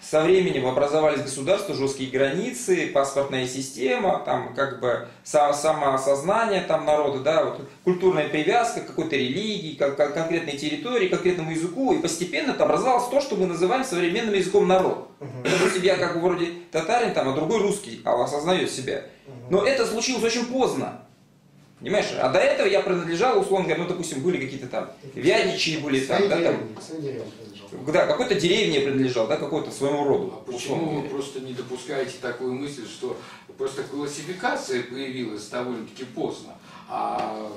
со, временем образовались государства, жесткие границы, паспортная система, там как бы са- самоосознание там народа, да, вот, культурная привязка к какой-то религии, к, к конкретной территории, к конкретному языку, и постепенно это образовалось то, что мы называем современным языком народ. Допустим, я как бы вроде татарин, там, а другой русский, а осознает себя. Но это случилось очень поздно. Понимаешь? А до этого я принадлежал, условно говоря, ну, допустим, были какие-то там вятичи были там, да, там, да, какой-то деревне принадлежал, да, какой-то своему роду. А почему вы просто не допускаете такую мысль, что просто классификация появилась довольно-таки поздно, а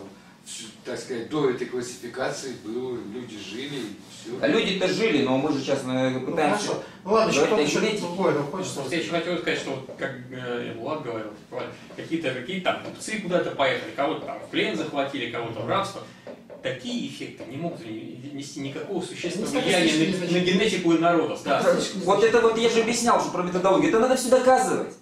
так сказать, до этой классификации было, люди жили и все. А люди-то жили, но мы же сейчас Ну, пытаемся... хорошо. Ну ладно, еще Говорить кто-то о еще генетике. другое, ну, хочется я еще хотел сказать, что вот, как э, Влад говорил, какие-то какие там купцы куда-то поехали, кого-то там в плен захватили, кого-то в рабство. Такие эффекты не могут не- нести никакого существенного влияния на, не на генетику и народов. Да. Вот это вот я же объяснял, что про методологию. Это надо все доказывать.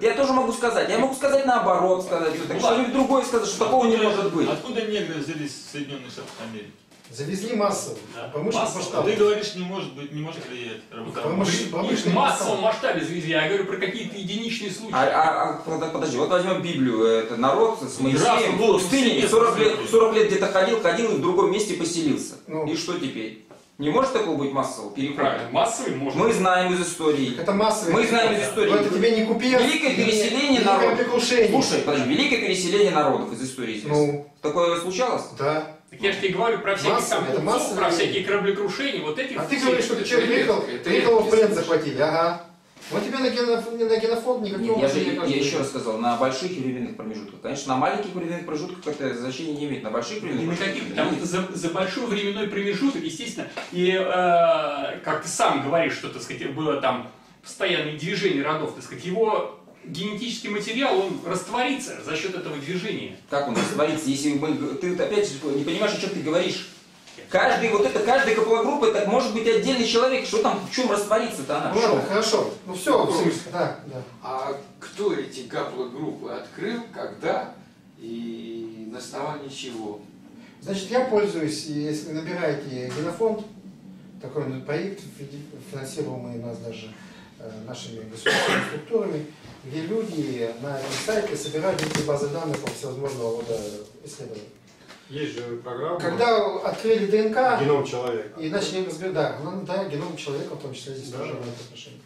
Я тоже могу сказать. Я могу сказать наоборот, сказать, что так что-нибудь другое сказать, что такого не может быть. Откуда негры взялись в Соединенных Штатах Америки? Завезли массово. Да. Промышленный Массово. масштаб. А ты говоришь, не может быть, не может влиять. Промыш- Их в массовом масштаб. масштабе завезли, я говорю про какие-то единичные случаи. А, а- а, под- подожди, вот возьмем Библию, это народ с Моисеем в пустыне, и повсеместно 40 лет, смотри. 40 лет где-то ходил, ходил и в другом месте поселился. Ну. И что теперь? Не может такого быть массового перехода? Правильно, массовый может Мы знаем из истории. Это массовый. Мы знаем из истории. Но это тебе не купец. Великое переселение не народа. кораблекрушение. Слушай, подожди, великое переселение народов из истории известно. Ну, Такое случалось? да. Так я же тебе говорю про всякие Массовый, там это купцов, массовый. про всякие кораблекрушения, вот эти А ты говоришь, что ты человек приехал, приехал в плен захватили, ага. Вот тебе на, геноф... на генофон никакого Нет, я, же, я еще раз сказал, на больших и временных промежутках. Конечно, на маленьких временных промежутках это значения не имеет. На больших временных на каких? промежутках Потому что за, за большой временной промежуток, естественно, и э, как ты сам говоришь, что, так сказать, было там постоянное движение родов, так сказать, его генетический материал, он растворится за счет этого движения. Как он растворится, если мы, ты опять же не понимаешь, о чем ты говоришь. Каждый, вот это, каждая гаплогруппа, это может быть отдельный человек. Что там, в чем растворится-то она? Ну ладно, чем? хорошо. Ну все, Ну, да, да. А кто эти гаплогруппы открыл, когда и на основании чего? Значит, я пользуюсь, если набираете генофонд, такой ну, проект, фи- финансируемый у нас даже э, нашими государственными структурами, где люди на этом сайте собирают эти базы данных по всевозможного рода исследований. Есть же программа Когда открыли ДНК «Геном человека». и начали разбирать, да, да, геном человека в том числе здесь Да, тоже да. имеет отношение.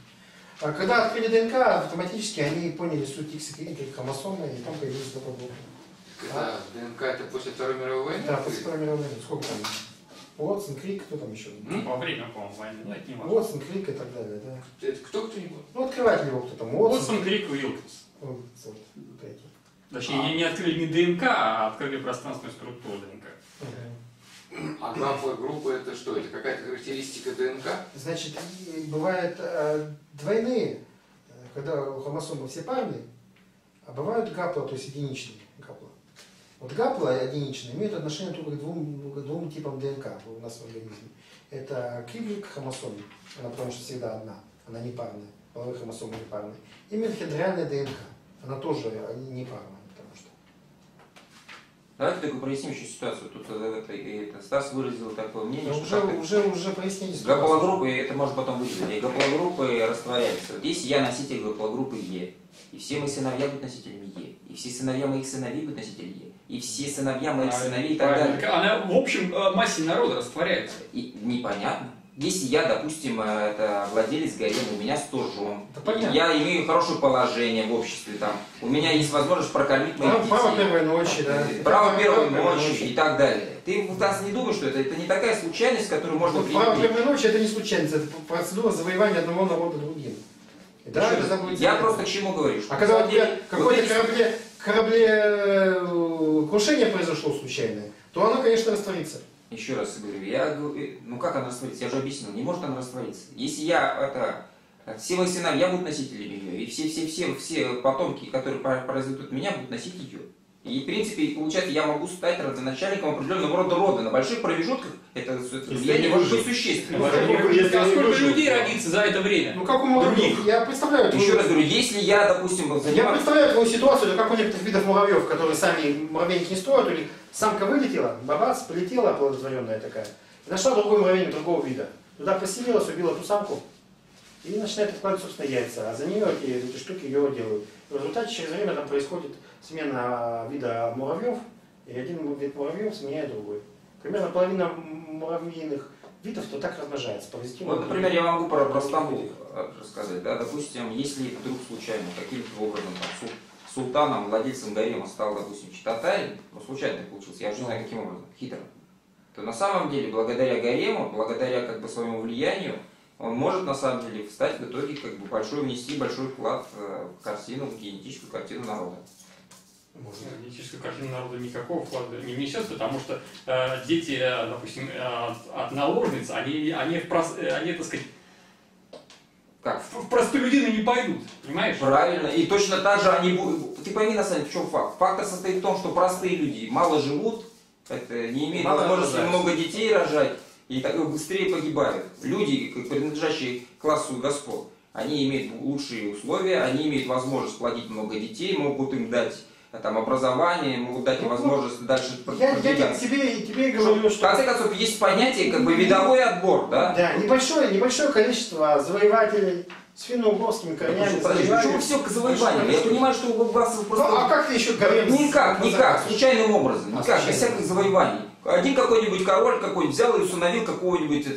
А когда открыли ДНК, автоматически они поняли суть X и Y хромосомы, и там появились гаплогруппы. Когда ДНК это после Второй мировой войны? Да, после Второй мировой войны. Сколько там? Уотсон, Крик, кто там еще? М? Во время, по-моему, войны, ну это не важно. Уотсон, Крик и так далее, да. Это кто кто-нибудь? Ну, открывать его кто там. Уотсон, Уотсон, Крик, Уилкинс. вот, вот, эти. Точнее, не- не открыли не ДНК, а открыли пространственную структуру ДНК. А гаплогруппа это что? Это какая-то характеристика ДНК? Значит, бывают э, двойные, э, когда хромосомы все парные, а бывают гапла, то есть единичные гапла. Вот гапла единичные имеют отношение только к двум, к двум типам ДНК у нас в организме. Это киблик хромосом, она потому что всегда одна, она не парная, половые хромосомы не парные. а, э, И митохондриальная ДНК, она тоже не парная. Давайте только проясним еще ситуацию. Тут э, это, это, Стас выразил такое мнение, Ну, что Уже, уже, уже ситуацию. гаплогруппы, это может потом выделить, гаплогруппы растворяются. Вот если я носитель гаплогруппы Е, и все мои сыновья будут носителями Е, и все сыновья моих сыновей будут носителями Е, и все сыновья моих сыновей и так Правильно. далее. Она в общем э, массе народа растворяется. И непонятно. Если я, допустим, э, это владелец гарема, у меня 100 жен, Да я имею хорошее положение в обществе, там, у меня есть возможность прокормить моих Право, право детей, первой ночи, да. право первой Право ночи и так далее. Ты в нас не думаешь, что это, это не такая случайность, которую можно Вот право первой ночи это не случайность, это процедура завоевания одного народа другим. Да, это будет Я просто к чему говорю? Что А когда у тебя деле вот корабле, корабле э, крушение произошло случайное, то оно, конечно, растворится. Еще раз говорю, я говорю, ну как она растворится? Я уже объяснил, не может она раствориться. Если я это все мои сыновья будут носителями ее, и все, все, потомки, которые про- произойдут от меня, будут носить ее. И, в принципе, получается, я могу стать родоначальником определенного рода рода. На больших промежутках это, это влияние может быть. Ну, они А сколько людей родится за это время? Ну как у муравьев? Я представляю Еще раз говорю, если я, допустим, Я занимаюсь... представляю твою ситуацию, как у некоторых видов муравьев, которые сами муравейники не строят, у них самка вылетела, бабац, полетела оплодотворенная такая, и нашла другой муравейник другого вида. Туда поселилась, убила ту самку, и начинает откладывать, собственно, яйца, а за нее эти, эти штуки ее делают. В результате через время там происходит смена вида муравьев, и один вид муравьев сменяет другой. Примерно половина муравьиных видов то так размножается. Паразитирует. Вот, например, я могу про, про Стамбул э, рассказать. Да? Допустим, если вдруг случайно каким-то образом там, су- султаном, владельцем гарема стал, допустим, читатарин, ну случайно так получилось, я уже не знаю каким образом, хитро, то на самом деле благодаря гарему, благодаря как бы своему влиянию, он может на самом деле встать в итоге как бы большой, внести большой вклад э, в картину, в генетическую картину народа. Можно. Генетическая картина народа никакого вклада не внесет, потому что э, дети, э, допустим, э, от, наложниц, они, они, в прос- э, они, так сказать, Как? в, в простолюдины не пойдут, понимаешь? Правильно. И точно так же они будут... Ты пойми, на самом деле, в чем факт? Факт состоит в том, что простые люди мало живут, это не имеют Мало возможности рождаются. много детей рожать, и так быстрее погибают. Люди, принадлежащие классу господ, они имеют лучшие условия, они имеют возможность плодить много детей, могут им дать э, там, образование, могут дать им Ну, возможность дальше Я, я тебе, тебе и говорю, В что конце концов, есть понятие, как бы видовой отбор, да? Да, небольшое, небольшое количество завоевателей с финно-угорскими корнями. Подожди, почему все к завоеванию? Я понимаю, что у вас Ну, просто... а как ты еще гарем? Никак, никак, случайным образом, А, никак, без случайно. всяких завоеваний. Один какой-нибудь король какой-нибудь взял и усыновил какого-нибудь э,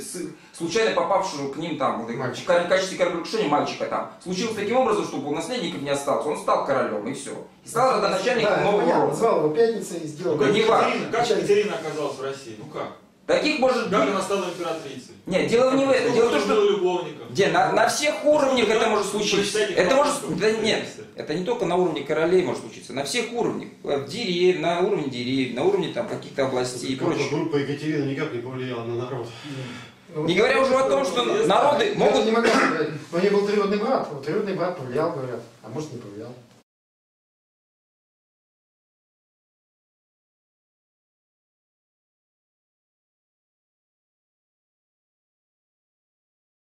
случайно попавшего к ним там, Мальчика. в качестве кораблекрушения мальчика там. Случилось таким образом, чтобы у наследников не осталось, он стал королем и все. И стал родоначальником да, нового рода. Назвал его пятницей и сделал. Ну, Как. Екатерина, как Екатерина оказалась в России? Ну как? Таких может Как быть... она стала императрицей? Нет, дело не в этом, дело в том, что... любовников. Где, на, на всех уровнях это может случиться. Это может... Да нет, это не только на уровне королей может случиться, на всех уровнях. В деревьев, на уровне деревьев, на уровне там каких-то областей и прочее. Группа Екатерины никак не повлияла на народ. Ну, Не говоря уже о том, что народы могут... не могу сказать. У него был троюродный брат. Вот троюродный брат повлиял, говорят. А может не повлиял.